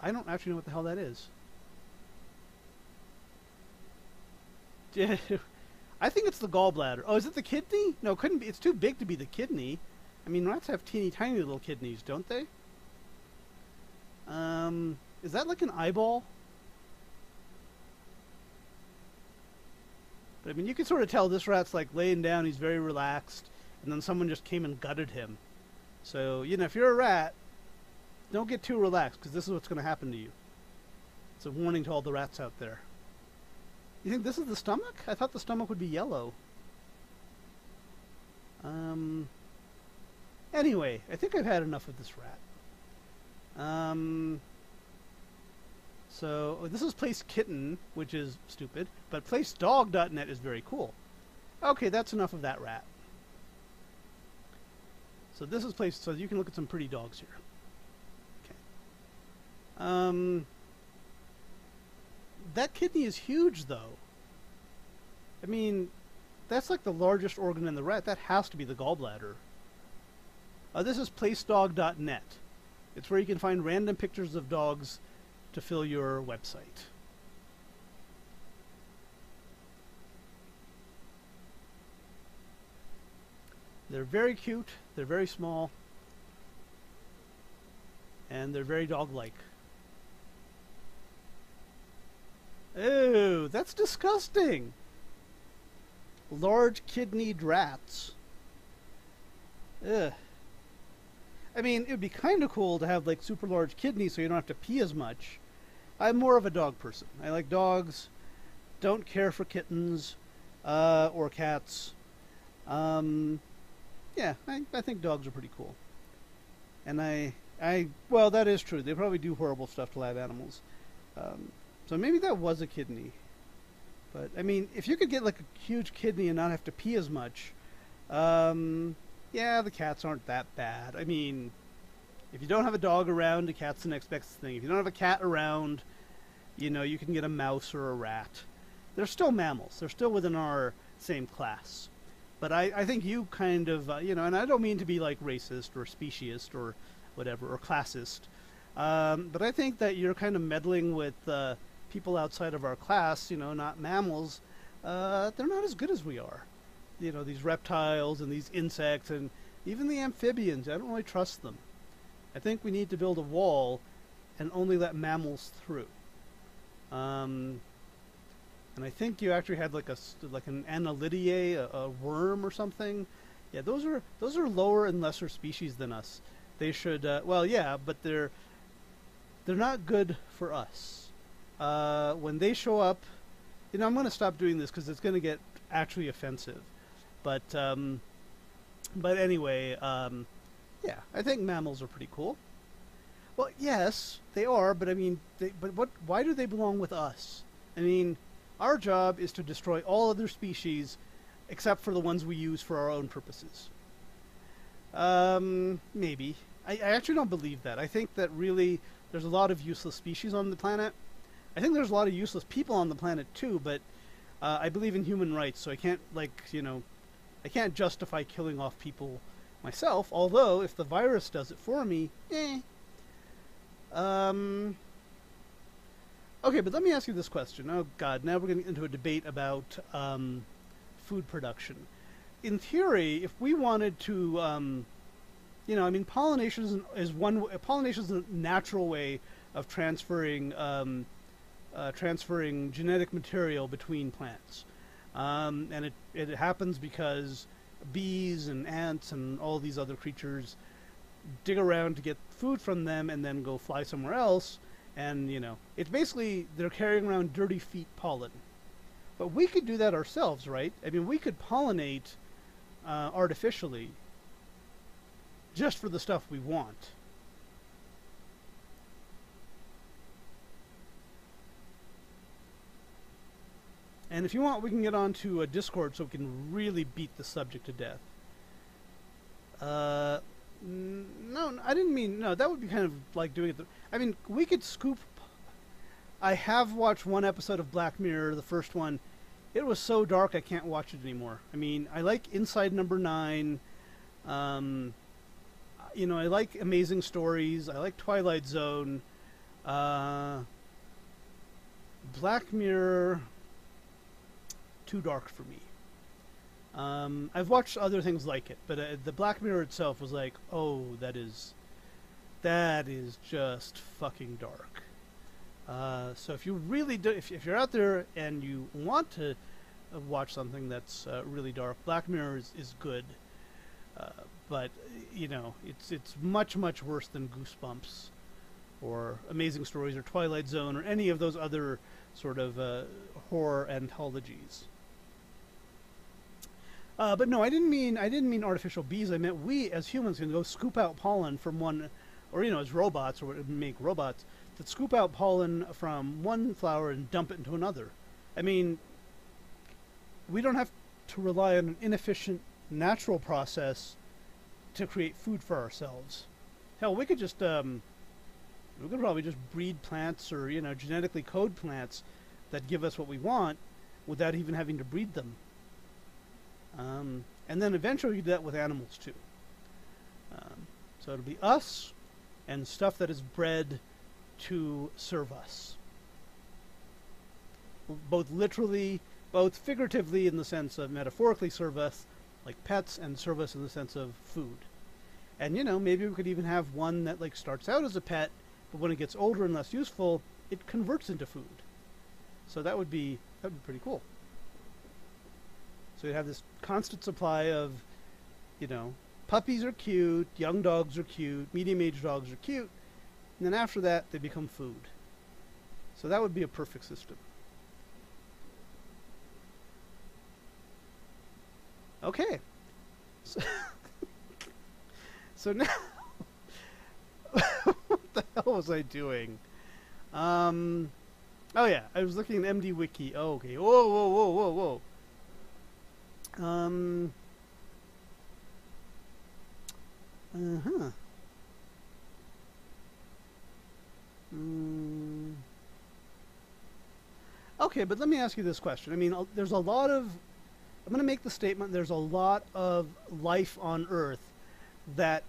I don't actually know what the hell that is. I think it's the gallbladder. Oh, is it the kidney? No, it couldn't be. It's too big to be the kidney. I mean, rats have teeny tiny little kidneys, don't they? Um, is that like an eyeball? But I mean, you can sort of tell this rat's like laying down. He's very relaxed, and then someone just came and gutted him. So you know, if you're a rat, don't get too relaxed because this is what's going to happen to you. It's a warning to all the rats out there. You think this is the stomach? I thought the stomach would be yellow. Um. Anyway, I think I've had enough of this rat. Um. So oh, this is Place Kitten, which is stupid, but PlaceDog.net is very cool. Okay, that's enough of that rat. So this is place. So you can look at some pretty dogs here. Okay. Um. That kidney is huge, though. I mean, that's like the largest organ in the rat. That has to be the gallbladder. Uh, this is placedog.net. It's where you can find random pictures of dogs to fill your website. They're very cute, they're very small, and they're very dog-like. Ew, that's disgusting! Large kidneyed rats. Ugh. I mean, it would be kind of cool to have like super large kidneys so you don't have to pee as much. I'm more of a dog person. I like dogs. Don't care for kittens uh, or cats. Um, yeah, I, I think dogs are pretty cool. And I, I, well, that is true. They probably do horrible stuff to live animals. Um, so maybe that was a kidney. But I mean, if you could get like a huge kidney and not have to pee as much, um, yeah, the cats aren't that bad. I mean, if you don't have a dog around, a cat's the next best thing. If you don't have a cat around, you know, you can get a mouse or a rat. They're still mammals. They're still within our same class. But I, I think you kind of, uh, you know, and I don't mean to be like racist or speciesist or whatever, or classist. Um, but I think that you're kind of meddling with uh, people outside of our class, you know, not mammals. Uh, they're not as good as we are you know these reptiles and these insects and even the amphibians. I don't really trust them. I think we need to build a wall and only let mammals through. Um, and I think you actually had like a like an annelidiae, a, a worm or something. Yeah, those are those are lower and lesser species than us. They should uh, well, yeah, but they're they're not good for us. Uh, when they show up, you know, I'm going to stop doing this because it's going to get actually offensive. But um, but anyway, um, yeah, I think mammals are pretty cool. Well, yes, they are, but I mean, they, but what? Why do they belong with us? I mean, our job is to destroy all other species, except for the ones we use for our own purposes. Um, maybe. I, I actually don't believe that. I think that really there's a lot of useless species on the planet. I think there's a lot of useless people on the planet too, but uh, I believe in human rights, so I can't like you know I can't justify killing off people myself, although if the virus does it for me, eh. Um, okay, but let me ask you this question. Oh, God, now we're getting into a debate about um, food production. In theory, if we wanted to, um, you know, I mean, pollination is, is one. Pollination is a natural way of transferring um, uh, transferring genetic material between plants. Um, and it, it happens because bees and ants and all these other creatures dig around to get food from them and then go fly somewhere else. And, you know, it's basically they're carrying around dirty feet pollen. But we could do that ourselves, right? I mean, we could pollinate uh, artificially just for the stuff we want. And if you want, we can get onto a Discord so we can really beat the subject to death. Uh, no, I didn't mean no. That would be kind of like doing it. I mean, we could scoop. I have watched one episode of Black Mirror, the first one. It was so dark I can't watch it anymore. I mean, I like Inside Number Nine. Um, you know, I like Amazing Stories. I like Twilight Zone. Uh, Black Mirror too dark for me. Um, I've watched other things like it, but uh, the Black Mirror itself was like, oh, that is, that is just fucking dark. Uh, so if you really do, if, if, you're out there and you want to uh, watch something that's uh, really dark, Black Mirror is, is good. Uh, but you know, it's it's much much worse than Goosebumps, or Amazing Stories, or Twilight Zone, or any of those other sort of uh, horror anthologies. Uh, but no, I didn't mean I didn't mean artificial bees. I meant we as humans can go scoop out pollen from one, or you know, as robots or make robots that scoop out pollen from one flower and dump it into another. I mean, we don't have to rely on an inefficient natural process to create food for ourselves. Hell, we could just um, we could probably just breed plants or you know genetically code plants that give us what we want without even having to breed them. Um, and then eventually we do that with animals too. Um, so it'll be us and stuff that is bred to serve us. Both literally, both figuratively in the sense of metaphorically serve us, like pets, and serve us in the sense of food. And you know, maybe we could even have one that like starts out as a pet, but when it gets older and less useful, it converts into food. So that would be that would be pretty cool. So you have this constant supply of, you know, puppies are cute, young dogs are cute, medium-aged dogs are cute, and then after that they become food. So that would be a perfect system. Okay. So, so now what the hell was I doing? Um Oh yeah, I was looking at MDWiki. Oh, okay. Whoa, whoa, whoa, whoa, whoa. Um. Uh huh. Mm. Okay, but let me ask you this question. I mean, uh, there's a lot of. I'm going to make the statement there's a lot of life on Earth that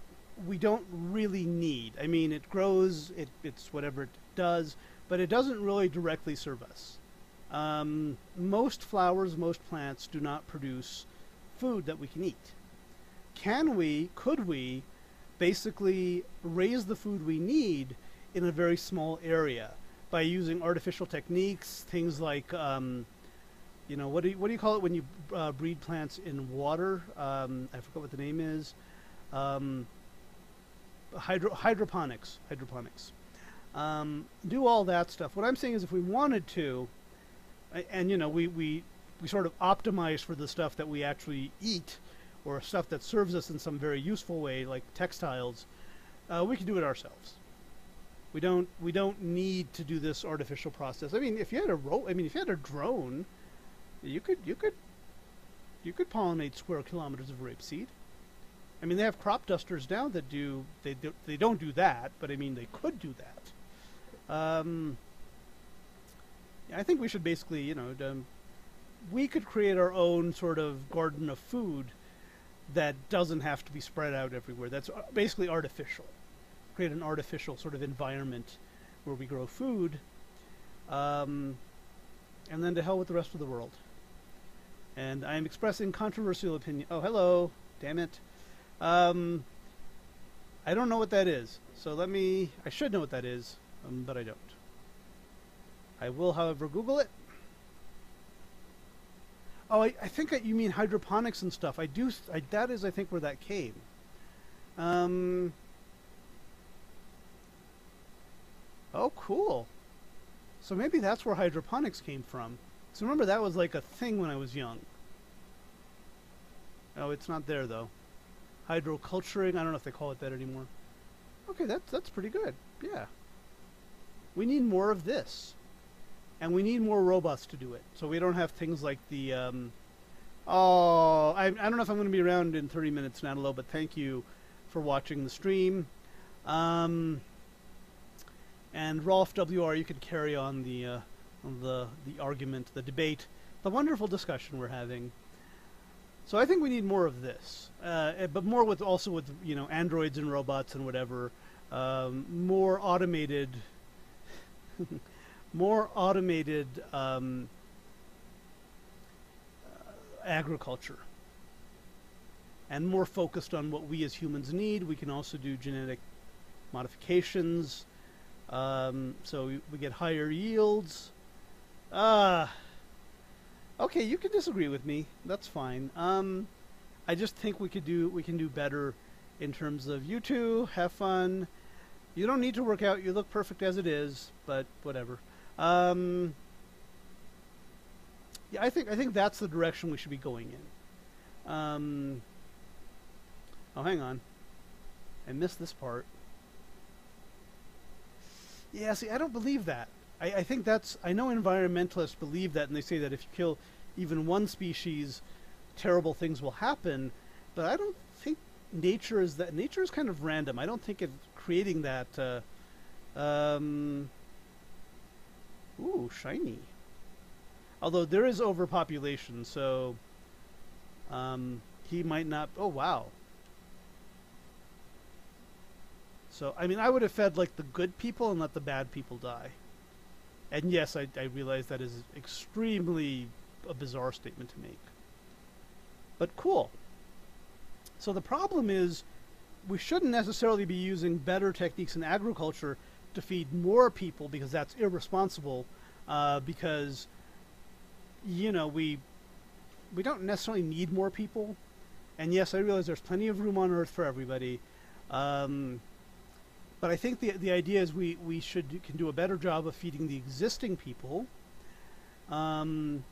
we don't really need. I mean, it grows, it, it's whatever it does but it doesn't really directly serve us. Um, most flowers, most plants do not produce food that we can eat. Can we, could we, basically raise the food we need in a very small area by using artificial techniques, things like, um, you know, what do you, what do you call it when you uh, breed plants in water? Um, I forgot what the name is. Um, hydro, hydroponics. Hydroponics um, do all that stuff. What I'm saying is, if we wanted to, and you know, we we we sort of optimize for the stuff that we actually eat, or stuff that serves us in some very useful way, like textiles, uh, we can do it ourselves. We don't we don't need to do this artificial process. I mean, if you had a ro- I mean, if you had a drone, you could you could you could pollinate square kilometers of rapeseed. I mean, they have crop dusters now that do they do, they don't do that, but I mean, they could do that. Um, I think we should basically, you know, um, we could create our own sort of garden of food that doesn't have to be spread out everywhere. That's uh, basically artificial. Create an artificial sort of environment where we grow food, um, and then to hell with the rest of the world. And I am expressing controversial opinion. Oh, hello! Damn it. Um, I don't know what that is. So let me. I should know what that is um, but I don't. I will, however, Google it. Oh, I, I think you mean hydroponics and stuff. I do. I, that is, I think, where that came. Um. Oh, cool. So maybe that's where hydroponics came from. So remember that was like a thing when I was young. Oh, it's not there though. Hydroculturing. I don't know if they call it that anymore. Okay, that's that's pretty good. Yeah. We need more of this. And we need more robots to do it. So we don't have things like the. Um, oh, I, I don't know if I'm going to be around in 30 minutes, Natalie, but thank you for watching the stream. Um, and Rolf WR, you can carry on the, uh, the, the argument, the debate, the wonderful discussion we're having. So I think we need more of this, uh, eh, but more with also with you know androids and robots and whatever, um, more automated more automated um, uh, agriculture and more focused on what we as humans need. We can also do genetic modifications, um, so we, get higher yields. Ah, uh, okay, you can disagree with me. That's fine. Um, I just think we could do we can do better in terms of you two have fun you don't need to work out. You look perfect as it is, but whatever. Um, yeah, I think I think that's the direction we should be going in. Um, oh, hang on. I missed this part. Yeah, see, I don't believe that. I, I think that's. I know environmentalists believe that, and they say that if you kill even one species, terrible things will happen. But I don't think nature is that nature is kind of random. I don't think it's creating that. Uh, um, ooh, shiny. Although there is overpopulation, so um, he might not. Oh wow. So I mean, I would have fed like the good people and let the bad people die. And yes, I, I realize that is extremely a bizarre statement to make. But cool. So the problem is we shouldn't necessarily be using better techniques in agriculture to feed more people because that's irresponsible. Uh, because you know we we don't necessarily need more people. And yes, I realize there's plenty of room on Earth for everybody. Um, but I think the the idea is we, we should can do a better job of feeding the existing people. Um,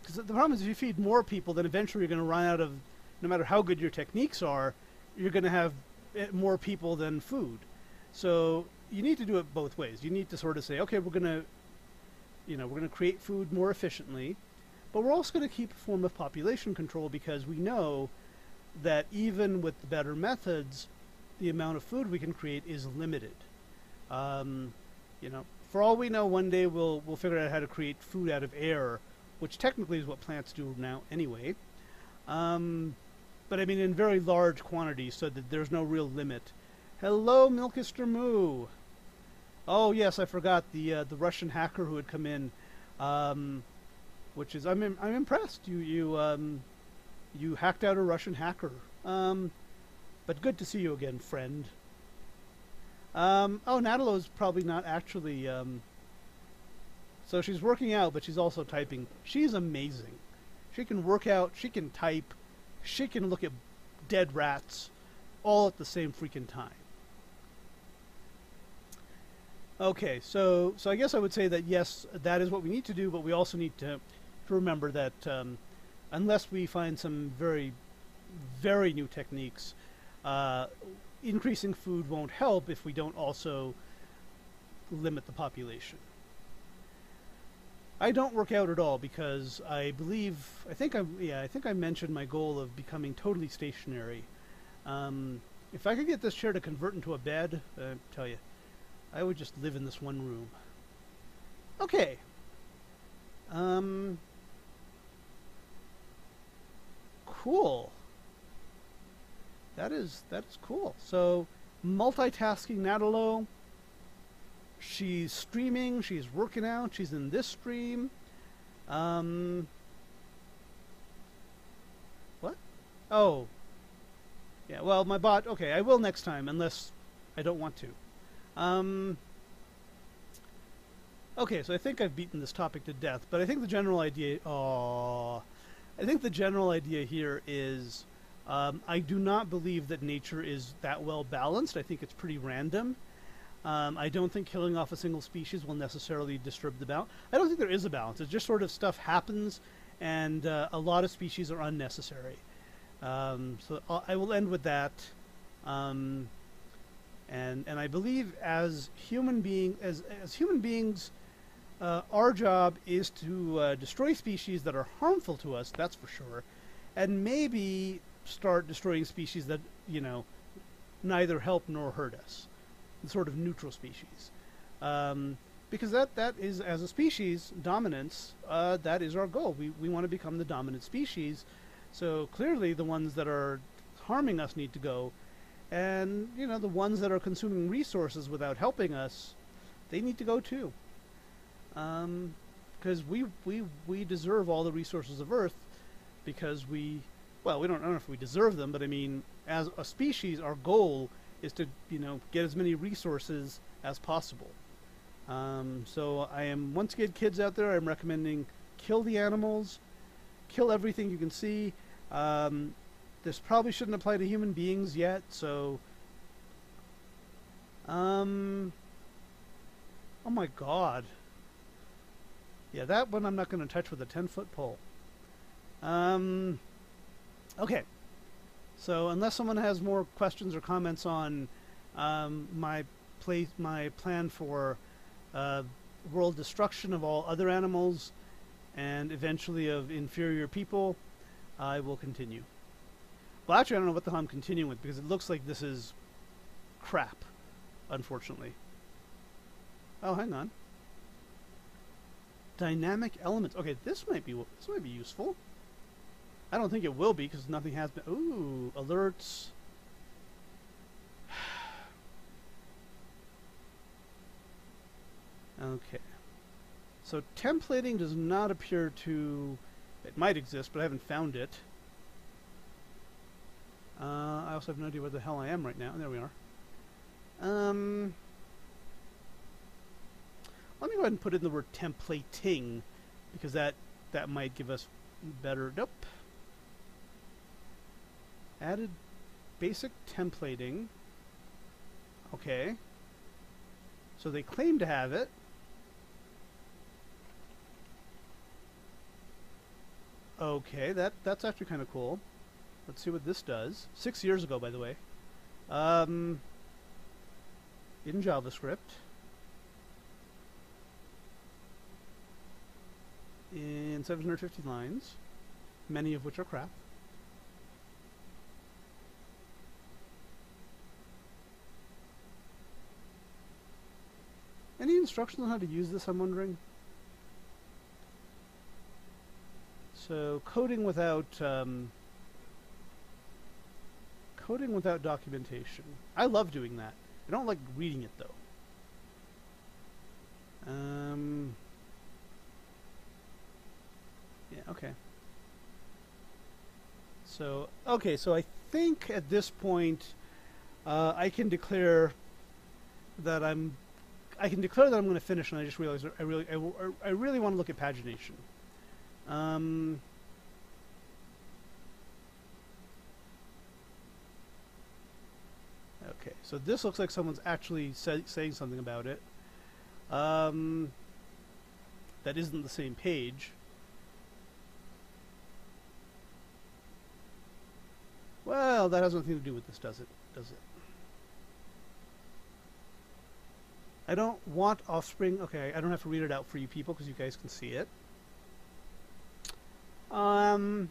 because the problem is if you feed more people, then eventually you're going to run out of, no matter how good your techniques are, you're going to have eh, more people than food. So you need to do it both ways. You need to sort of say, okay, we're going to, you know, we're going to create food more efficiently, but we're also going to keep a form of population control because we know that even with the better methods, the amount of food we can create is limited. Um, you know, for all we know, one day we'll we'll figure out how to create food out of air which technically is what plants do now anyway. Um, but I mean in very large quantities so that there's no real limit. Hello, Milkister Moo. Oh yes, I forgot the uh, the Russian hacker who had come in, um, which is I'm Im- I'm impressed. You you um, you hacked out a Russian hacker. Um, but good to see you again, friend. Um, oh, Natalo's probably not actually um, so she's working out, but she's also typing. She's amazing. She can work out, she can type, she can look at dead rats all at the same freaking time. Okay, so so I guess I would say that yes, that is what we need to do, but we also need to, to remember that um, unless we find some very, very new techniques, uh, increasing food won't help if we don't also limit the population. I don't work out at all because I believe I think I yeah I think I mentioned my goal of becoming totally stationary. Um, if I could get this chair to convert into a bed, uh, tell you, I would just live in this one room. Okay. Um. Cool. That is that is cool. So multitasking Natalo She's streaming, she's working out, she's in this stream. Um, what? Oh. Yeah, well, my bot, okay, I will next time, unless I don't want to. Um, okay, so I think I've beaten this topic to death, but I think the general idea, oh, I think the general idea here is um, I do not believe that nature is that well balanced. I think it's pretty random. Um, I don't think killing off a single species will necessarily disturb the balance. I don't think there is a balance. It's just sort of stuff happens, and uh, a lot of species are unnecessary. Um, so I'll, I will end with that. Um, and and I believe as human being as as human beings, uh, our job is to uh, destroy species that are harmful to us. That's for sure, and maybe start destroying species that you know neither help nor hurt us sort of neutral species. Um, because that, that is, as a species, dominance, uh, that is our goal. We, we want to become the dominant species. So clearly the ones that are harming us need to go. And, you know, the ones that are consuming resources without helping us, they need to go too. Because um, we, we, we deserve all the resources of Earth because we, well, we don't, I don't know if we deserve them, but I mean, as a species, our goal is to you know get as many resources as possible. Um, so I am once again kids out there. I'm recommending kill the animals, kill everything you can see. Um, this probably shouldn't apply to human beings yet. So, um, oh my god. Yeah, that one I'm not going to touch with a 10 foot pole. Um, okay. So unless someone has more questions or comments on um, my play, my plan for uh, world destruction of all other animals and eventually of inferior people, I will continue. Well, actually, I don't know what the hell I'm continuing with because it looks like this is crap, unfortunately. Oh, hang on. Dynamic elements. Okay, this might be this might be useful. I don't think it will be because nothing has been. Ooh, alerts. okay. So templating does not appear to. It might exist, but I haven't found it. Uh, I also have no idea where the hell I am right now. There we are. Um, let me go ahead and put in the word templating because that that might give us better. Nope. Added basic templating. Okay. So they claim to have it. Okay, that that's actually kind of cool. Let's see what this does. Six years ago, by the way. Um, in JavaScript. In 750 lines, many of which are crap. Any instructions on how to use this, I'm wondering? So, coding without... Um, coding without documentation. I love doing that. I don't like reading it, though. Um... Yeah, okay. So, okay, so I think at this point uh, I can declare that I'm I can declare that I'm going to finish, and I just realized I really, I, I really want to look at pagination. Um, okay, so this looks like someone's actually say, saying something about it. Um, that isn't the same page. Well, that has nothing to do with this, does it? Does it? I don't want offspring. Okay, I don't have to read it out for you people because you guys can see it. Um,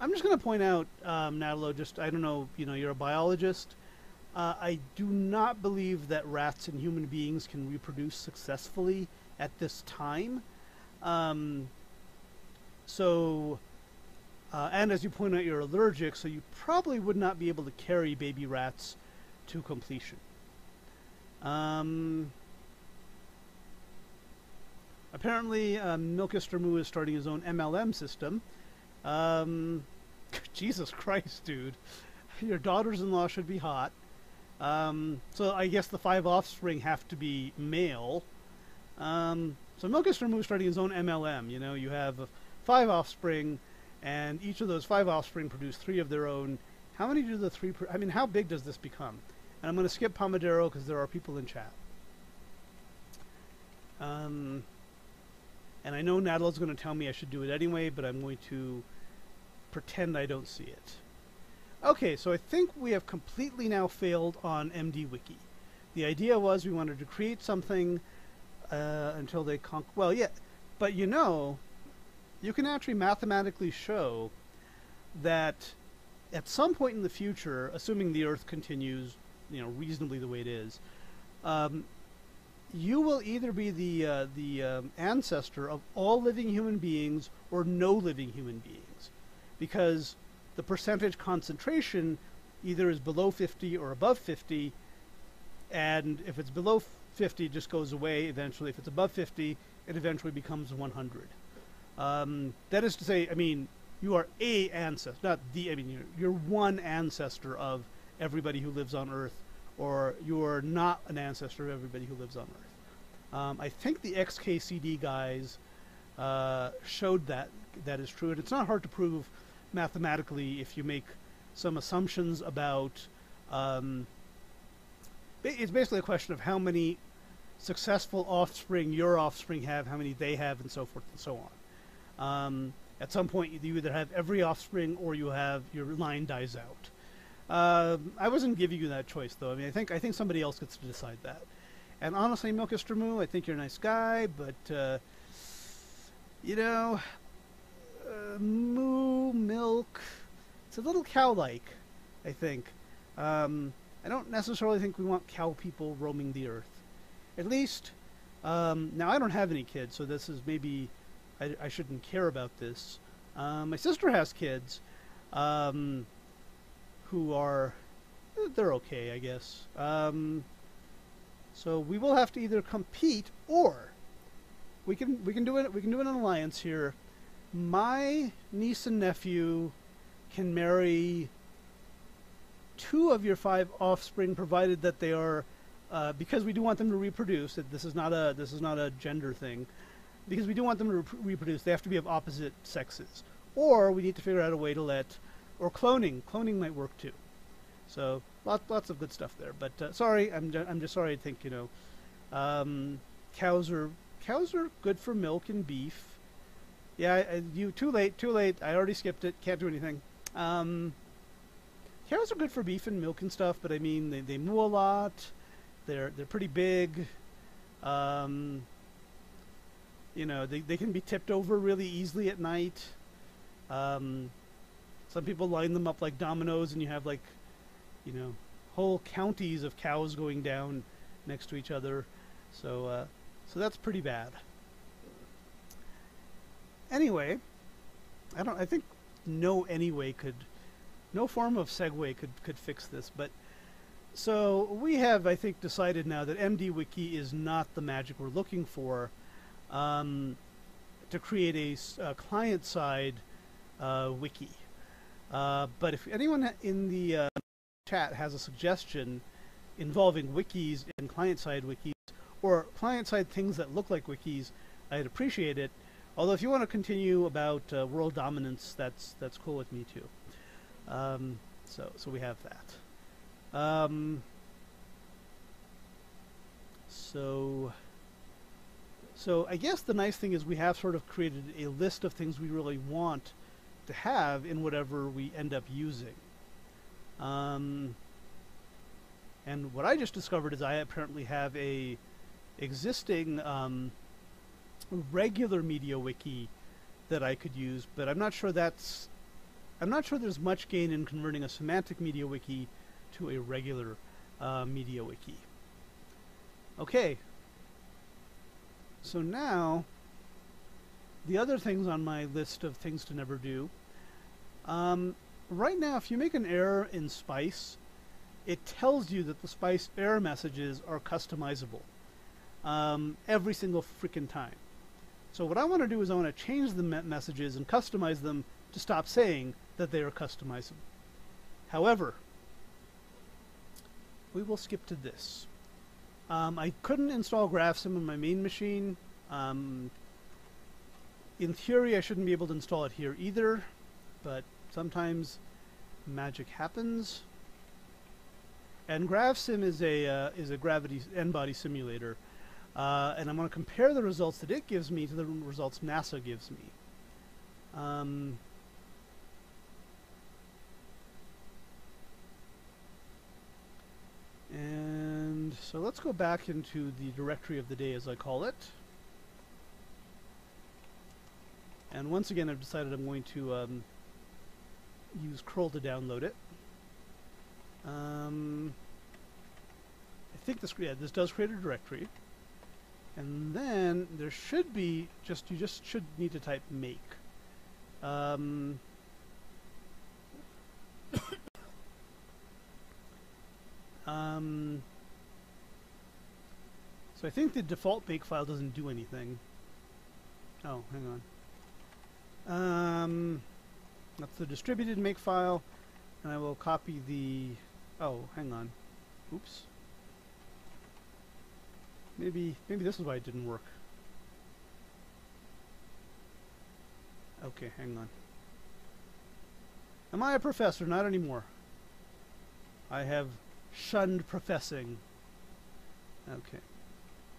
I'm just going to point out, um, Natalo, just, I don't know, you know, you're a biologist. Uh, I do not believe that rats and human beings can reproduce successfully at this time. Um, so, uh, and as you point out, you're allergic, so you probably would not be able to carry baby rats to completion. Um, apparently, um, Milkister Moo is starting his own MLM system. Um, Jesus Christ, dude. Your daughters-in-law should be hot. Um, so I guess the five offspring have to be male. Um, so Milkister Moo is starting his own MLM. You know, you have five offspring, and each of those five offspring produce three of their own. How many do the three? I mean, how big does this become? And I'm going to skip Pomodoro because there are people in chat. Um, and I know Natalo's going to tell me I should do it anyway, but I'm going to pretend I don't see it. Okay, so I think we have completely now failed on MDWiki. The idea was we wanted to create something uh, until they conk. Well, yeah, but you know, you can actually mathematically show that at some point in the future, assuming the Earth continues you know reasonably the way it is, um, you will either be the uh, the um, ancestor of all living human beings or no living human beings, because the percentage concentration either is below 50 or above 50, and if it's below 50, it just goes away eventually. If it's above 50, it eventually becomes 100. Um, that is to say, I mean, you are a ancestor, not the. I mean, you're, you're one ancestor of everybody who lives on Earth, or you are not an ancestor of everybody who lives on Earth. Um, I think the XKCD guys uh, showed that that is true, and it's not hard to prove mathematically if you make some assumptions about. Um, it's basically a question of how many successful offspring your offspring have, how many they have, and so forth and so on. Um, at some point, you either have every offspring or you have your line dies out. Uh, I wasn't giving you that choice, though. I mean, I think I think somebody else gets to decide that. And honestly, Moo, I think you're a nice guy, but uh, you know, uh, Moo milk. It's a little cow-like, I think. Um, I don't necessarily think we want cow people roaming the earth. At least, um, now I don't have any kids, so this is maybe I, I shouldn't care about this. Um, my sister has kids um, who are they're okay, I guess. Um, so we will have to either compete or we can we can do it we can do an alliance here. My niece and nephew can marry two of your five offspring, provided that they are, uh, because we do want them to reproduce. That this is not a this is not a gender thing, because we do want them to re- reproduce. They have to be of opposite sexes, or we need to figure out a way to let, or cloning. Cloning might work too. So lots lots of good stuff there. But uh, sorry, I'm I'm just sorry. I think you know, um, cows are cows are good for milk and beef. Yeah, I, you too late, too late. I already skipped it. Can't do anything. Um, cows are good for beef and milk and stuff, but I mean they, they moo a lot. They're they're pretty big. Um, you know they they can be tipped over really easily at night. Um, some people line them up like dominoes, and you have like, you know, whole counties of cows going down next to each other. So uh, so that's pretty bad. Anyway, I don't. I think no anyway could, no form of segue could could fix this. But so we have, I think, decided now that MDWiki is not the magic we're looking for um, to create a client-side uh, wiki. Uh, but if anyone in the uh, chat has a suggestion involving wikis and client-side wikis, or client-side things that look like wikis, I'd appreciate it. Although if you want to continue about uh, world dominance, that's that's cool with me too. Um, so so we have that. Um, so so I guess the nice thing is we have sort of created a list of things we really want to have in whatever we end up using. Um, and what I just discovered is I apparently have a existing um, regular MediaWiki that I could use, but I'm not sure that's I'm not sure there's much gain in converting a semantic MediaWiki to a regular uh, MediaWiki. Okay. So now, the other things on my list of things to never do. Um, right now, if you make an error in Spice, it tells you that the Spice error messages are customizable um, every single freaking time. So what I want to do is I want to change the messages and customize them to stop saying that they are customizable. However, we will skip to this. Um, I couldn't install GravSim on my main machine. Um, in theory, I shouldn't be able to install it here either, but sometimes magic happens. And GravSim is a uh, is a gravity n-body simulator, uh, and I'm going to compare the results that it gives me to the results NASA gives me. Um, and so let's go back into the directory of the day as I call it. And once again, I've decided I'm going to um, use curl to download it. Um, I think this yeah, this does create a directory. And then there should be just you just should need to type make. Um, um, so I think the default make file doesn't do anything. Oh, hang on. Um, that's the distributed make file, and I will copy the. Oh, hang on. Oops. Maybe maybe this is why it didn't work. Okay, hang on. Am I a professor? Not anymore. I have shunned professing. Okay.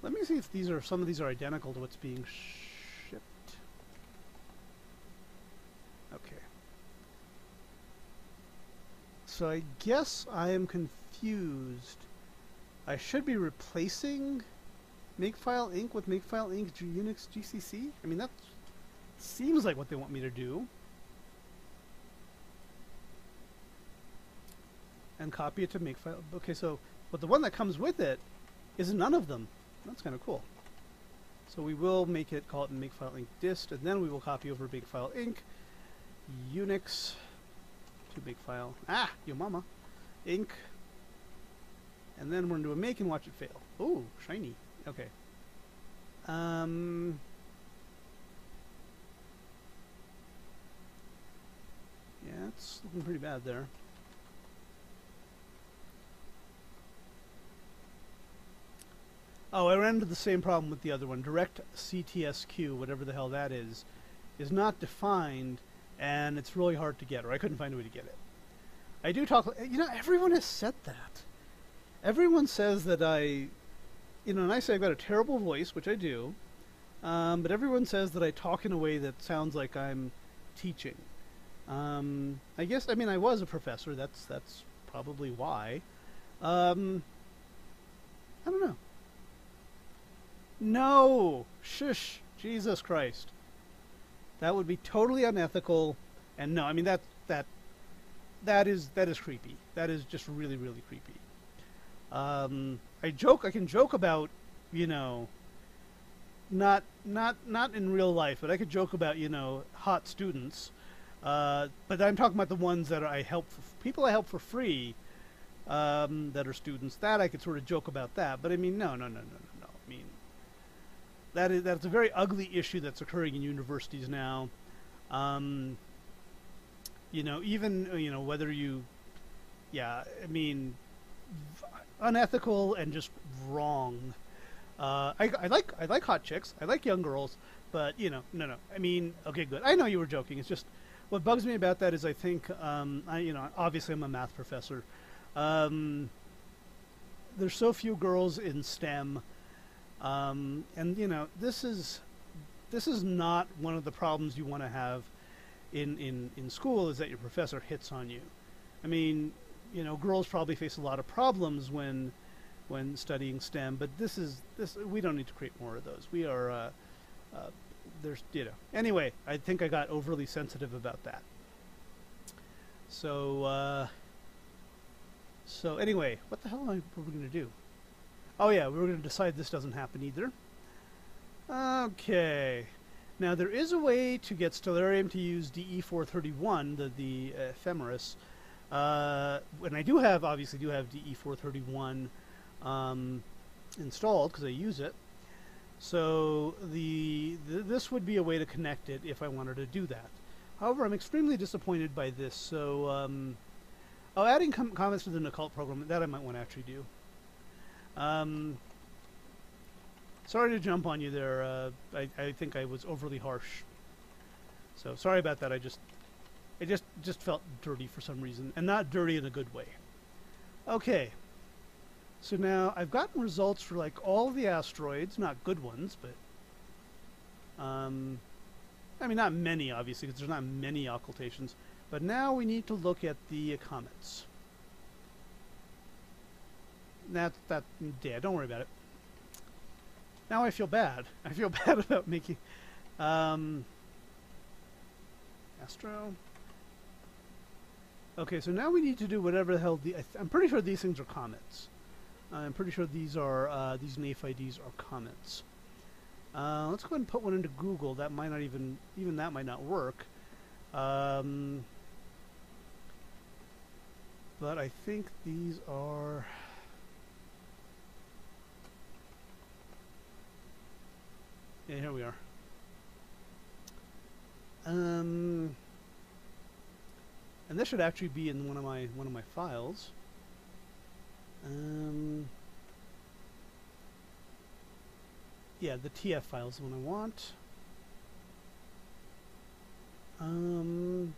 Let me see if these are some of these are identical to what's being so I guess I am confused. I should be replacing Makefile Inc. with Makefile Inc. Unix GCC? I mean, that seems like what they want me to do. And copy it to Makefile. Okay, so, but the one that comes with it is none of them. That's kind of cool. So we will make it, call it Makefile Inc. dist, and then we will copy over Makefile Inc. Unix to file. Ah, yo mama. Ink. And then we're going to make and watch it fail. Oh, shiny. Okay. Um, yeah, it's looking pretty bad there. Oh, I ran into the same problem with the other one. Direct CTSQ, whatever the hell that is, is not defined, and it's really hard to get, or I couldn't find a way to get it. I do talk. You know, everyone has said that. Everyone says that I, you know, and I say I've got a terrible voice, which I do, um, but everyone says that I talk in a way that sounds like I'm teaching. Um, I guess I mean I was a professor. That's that's probably why. Um, I don't know. No, shush, Jesus Christ. That would be totally unethical, and no, I mean that that that is that is creepy. That is just really really creepy. Um, I joke. I can joke about you know. Not not not in real life, but I could joke about you know hot students. Uh, but I'm talking about the ones that I help for, people I help for free um, that are students. That I could sort of joke about that. But I mean, no, no, no, no, no, that is that's a very ugly issue that's occurring in universities now. Um, you know, even uh, you know whether you, yeah, I mean, unethical and just wrong. Uh, I, I like I like hot chicks. I like young girls, but you know, no, no. I mean, okay, good. I know you were joking. It's just what bugs me about that is I think um, I, you know, obviously I'm a math professor. Um, there's so few girls in STEM, um, and you know, this is this is not one of the problems you want to have in, in, in school is that your professor hits on you. I mean, you know, girls probably face a lot of problems when when studying STEM, but this is this we don't need to create more of those. We are uh, uh, there's you know. Anyway, I think I got overly sensitive about that. So uh, so anyway, what the hell am I, we going to do? Oh yeah, we were going to decide this doesn't happen either. Okay. Now there is a way to get Stellarium to use DE431, the the ephemeris, uh, and I do have obviously do have DE431 um, installed because I use it. So the th this would be a way to connect it if I wanted to do that. However, I'm extremely disappointed by this. So um, oh, adding com comments to the occult program that I might want to actually do. Um, Sorry to jump on you there. Uh, I, I think I was overly harsh. So sorry about that. I just, it just just felt dirty for some reason, and not dirty in a good way. Okay. So now I've gotten results for like all the asteroids, not good ones, but um, I mean not many obviously because there's not many occultations. But now we need to look at the uh, comets. That that yeah, don't worry about it. Now I feel bad. I feel bad about making... Um, Astro. Okay, so now we need to do whatever the hell... The, I am pretty sure these things are comets. I'm pretty sure these are uh, these NAIF IDs are comets. Uh, let's go ahead and put one into Google. That might not even even that might not work. Um, but I think these are. Yeah, here we are. Um, and this should actually be in one of my one of my files. Um, yeah, the TF file is the one I want. Um,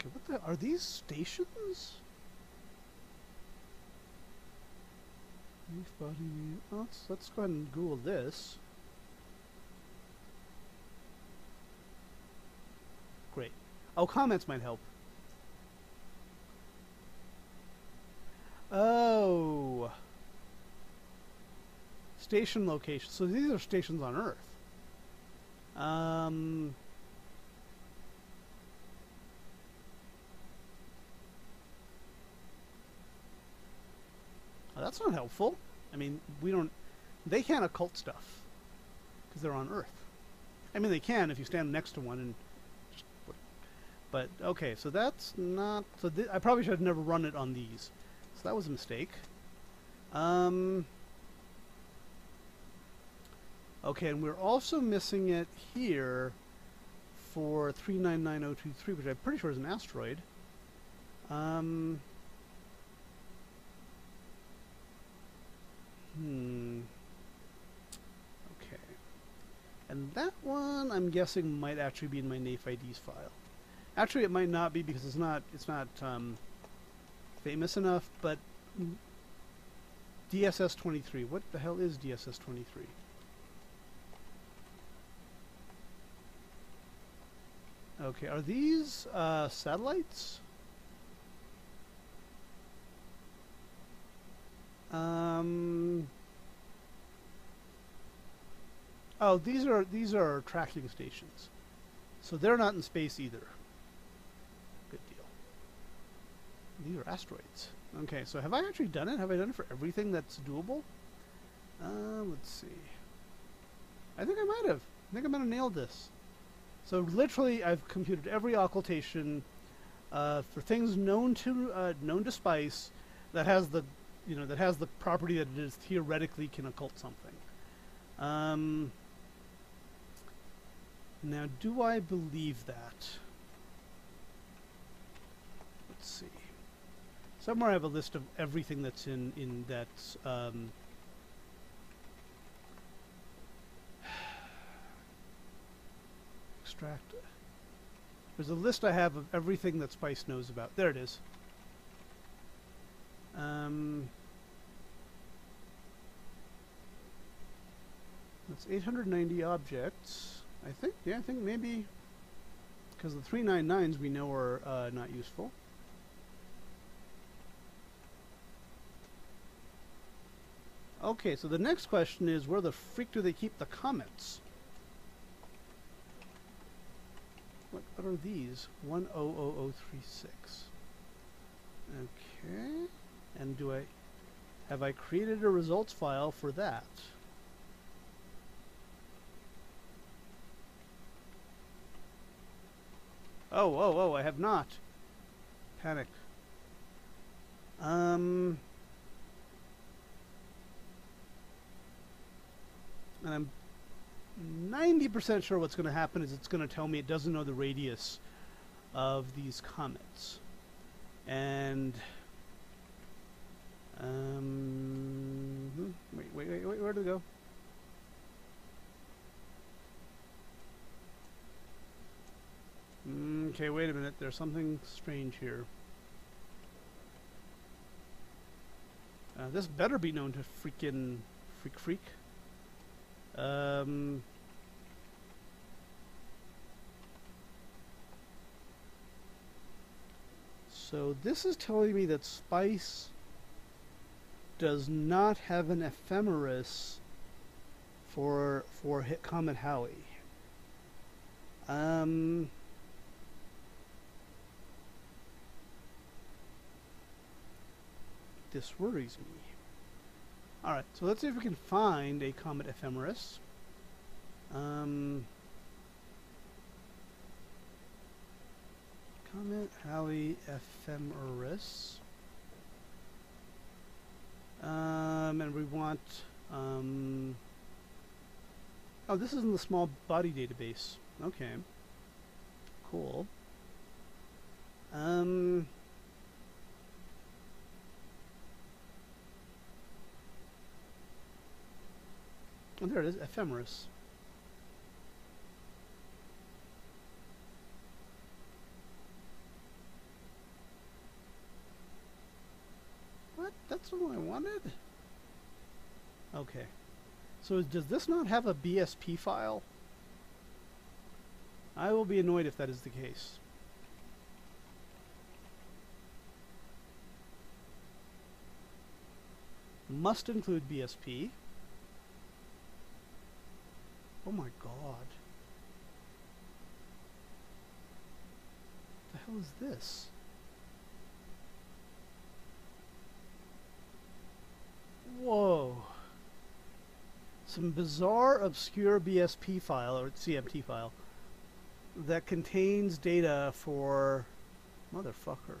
okay, what the are these stations? Body. Let's let's go ahead and Google this. Great. Oh, comments might help. Oh. Station location. So these are stations on Earth. Um. That's not helpful. I mean, we don't. They can't occult stuff because they're on Earth. I mean, they can if you stand next to one and. Just, but okay, so that's not. So I probably should have never run it on these. So that was a mistake. Um. Okay, and we're also missing it here for 399023, which I'm pretty sure is an asteroid. Um. Hmm. Okay. And that one, I'm guessing, might actually be in my NAIF IDs file. Actually, it might not be because it's not it's not um, famous enough. But DSS 23. What the hell is DSS 23? Okay, are these uh, satellites? Um. Oh, these are these are tracking stations, so they're not in space either. Good deal. These are asteroids. Okay, so have I actually done it? Have I done it for everything that's doable? Uh, let's see. I think I might have. I think I might have nailed this. So literally, I've computed every occultation uh, for things known to uh, known to Spice that has the you know that has the property that it is theoretically can occult something. Um, now, do I believe that? Let's see. Somewhere I have a list of everything that's in in that. Um, extract. There's a list I have of everything that Spice knows about. There it is. Um, that's 890 objects. I think, yeah, I think maybe because the 399s we know are uh, not useful. Okay, so the next question is where the freak do they keep the comets? What, what are these? 100036. Okay. And do I have I created a results file for that? Oh, oh, oh, I have not. Panic. Um and I'm 90% sure what's going to happen is it's going to tell me it doesn't know the radius of these comets. And um, hmm, wait, wait, wait, wait, where did it go? Mm, okay, wait a minute. There's something strange here. Uh, this better be known to freaking freak freak. Um, so this is telling me that Spice does not have an ephemeris for for hit Comet Halley. Um, this worries me. Alright, so let's see if we can find a comet ephemeris. Um, comet Halley ephemeris. Um, and we want, um, oh, this is in the small body database. Okay. Cool. Um, Oh, there it is, ephemeris. What? That's one I wanted? Okay. So does this not have a BSP file? I will be annoyed if that is the case. Must include BSP. Oh my god. the hell is this? Some bizarre, obscure BSP file or CMT file that contains data for motherfucker.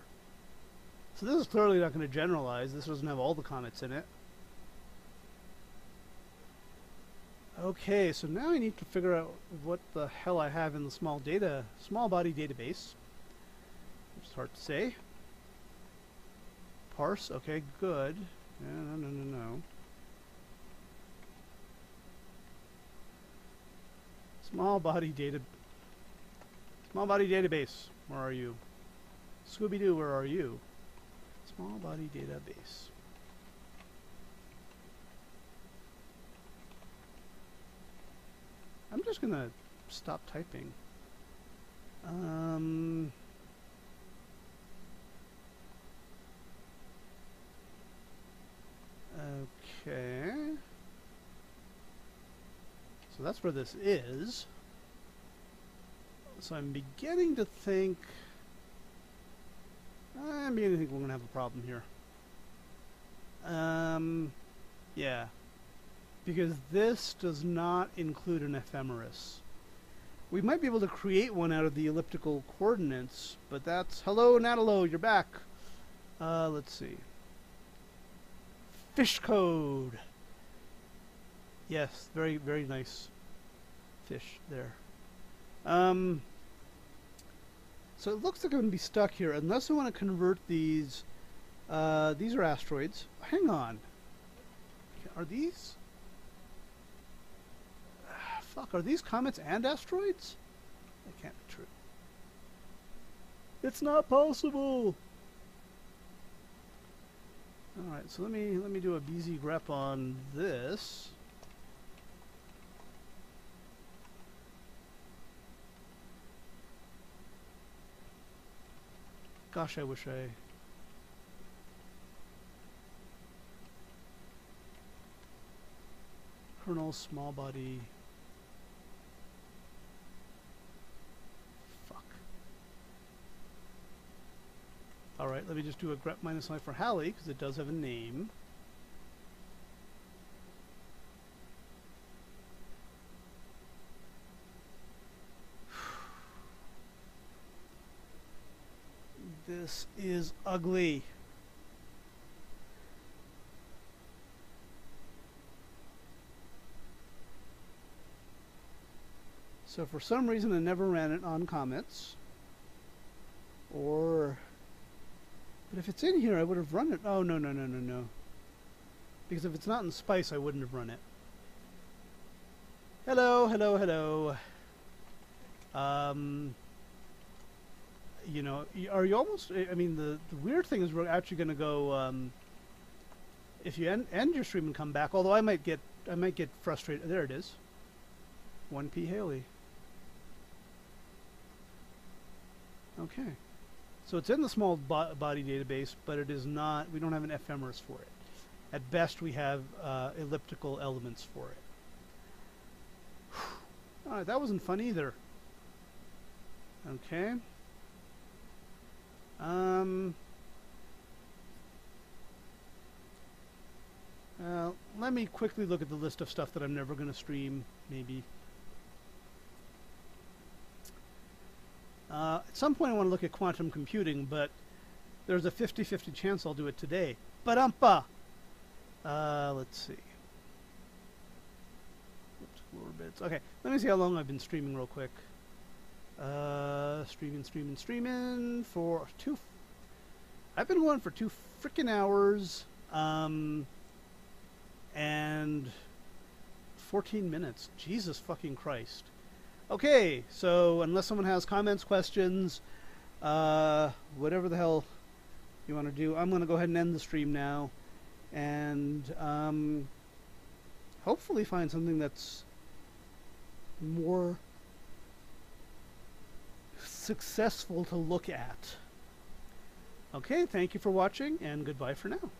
So this is clearly not going to generalize. This doesn't have all the comments in it. Okay, so now I need to figure out what the hell I have in the small data, small body database. It's hard to say. Parse, okay, good. Yeah, no, no, no, no. Small body data. Small body database. Where are you? Scooby-Doo, where are you? Small body database. I'm just gonna stop typing. Um, okay. So that's where this is. So I'm beginning to think... I'm beginning to think we're going to have a problem here. Um, yeah because this does not include an ephemeris. We might be able to create one out of the elliptical coordinates, but that's... Hello, Natalo, you're back. Uh, let's see. Fish code. Yes, very, very nice fish there. Um, so it looks like I'm going to be stuck here unless I want to convert these. Uh, these are asteroids. Hang on. Are these? Fuck, are these comets and asteroids? That can't be true. It's not possible! Alright, so let me let me do a BZ grep on this. Gosh, I wish I kernel small body Alright, let me just do a grep minus i for Halley, because it does have a name. this is ugly. So for some reason I never ran it on comments. Or but if it's in here, I would have run it. Oh, no, no, no, no, no. Because if it's not in Spice, I wouldn't have run it. Hello, hello, hello. Um, you know, are you almost... I mean, the, the weird thing is we're actually going to go... Um, if you end, end your stream and come back, although I might get I might get frustrated. There it is. 1P Halley. Okay. So it's in the small bo body database, but it is not, we don't have an ephemeris for it. At best, we have uh, elliptical elements for it. All right, that wasn't fun either. Okay. Um. Uh, let me quickly look at the list of stuff that I'm never going to stream, maybe. Uh, at some point I want to look at quantum computing, but there's a 50-50 chance I'll do it today. But umpa. Uh, let's see. Oops, bits. Okay, let me see how long I've been streaming real quick. Uh, streaming, streaming, streaming for two. I've been going for two freaking hours. Um, and 14 minutes. Jesus fucking Christ. Okay, so unless someone has comments, questions, uh, whatever the hell you want to do, I'm going to go ahead and end the stream now. And um, hopefully find something that's more successful to look at. Okay, thank you for watching, and goodbye for now.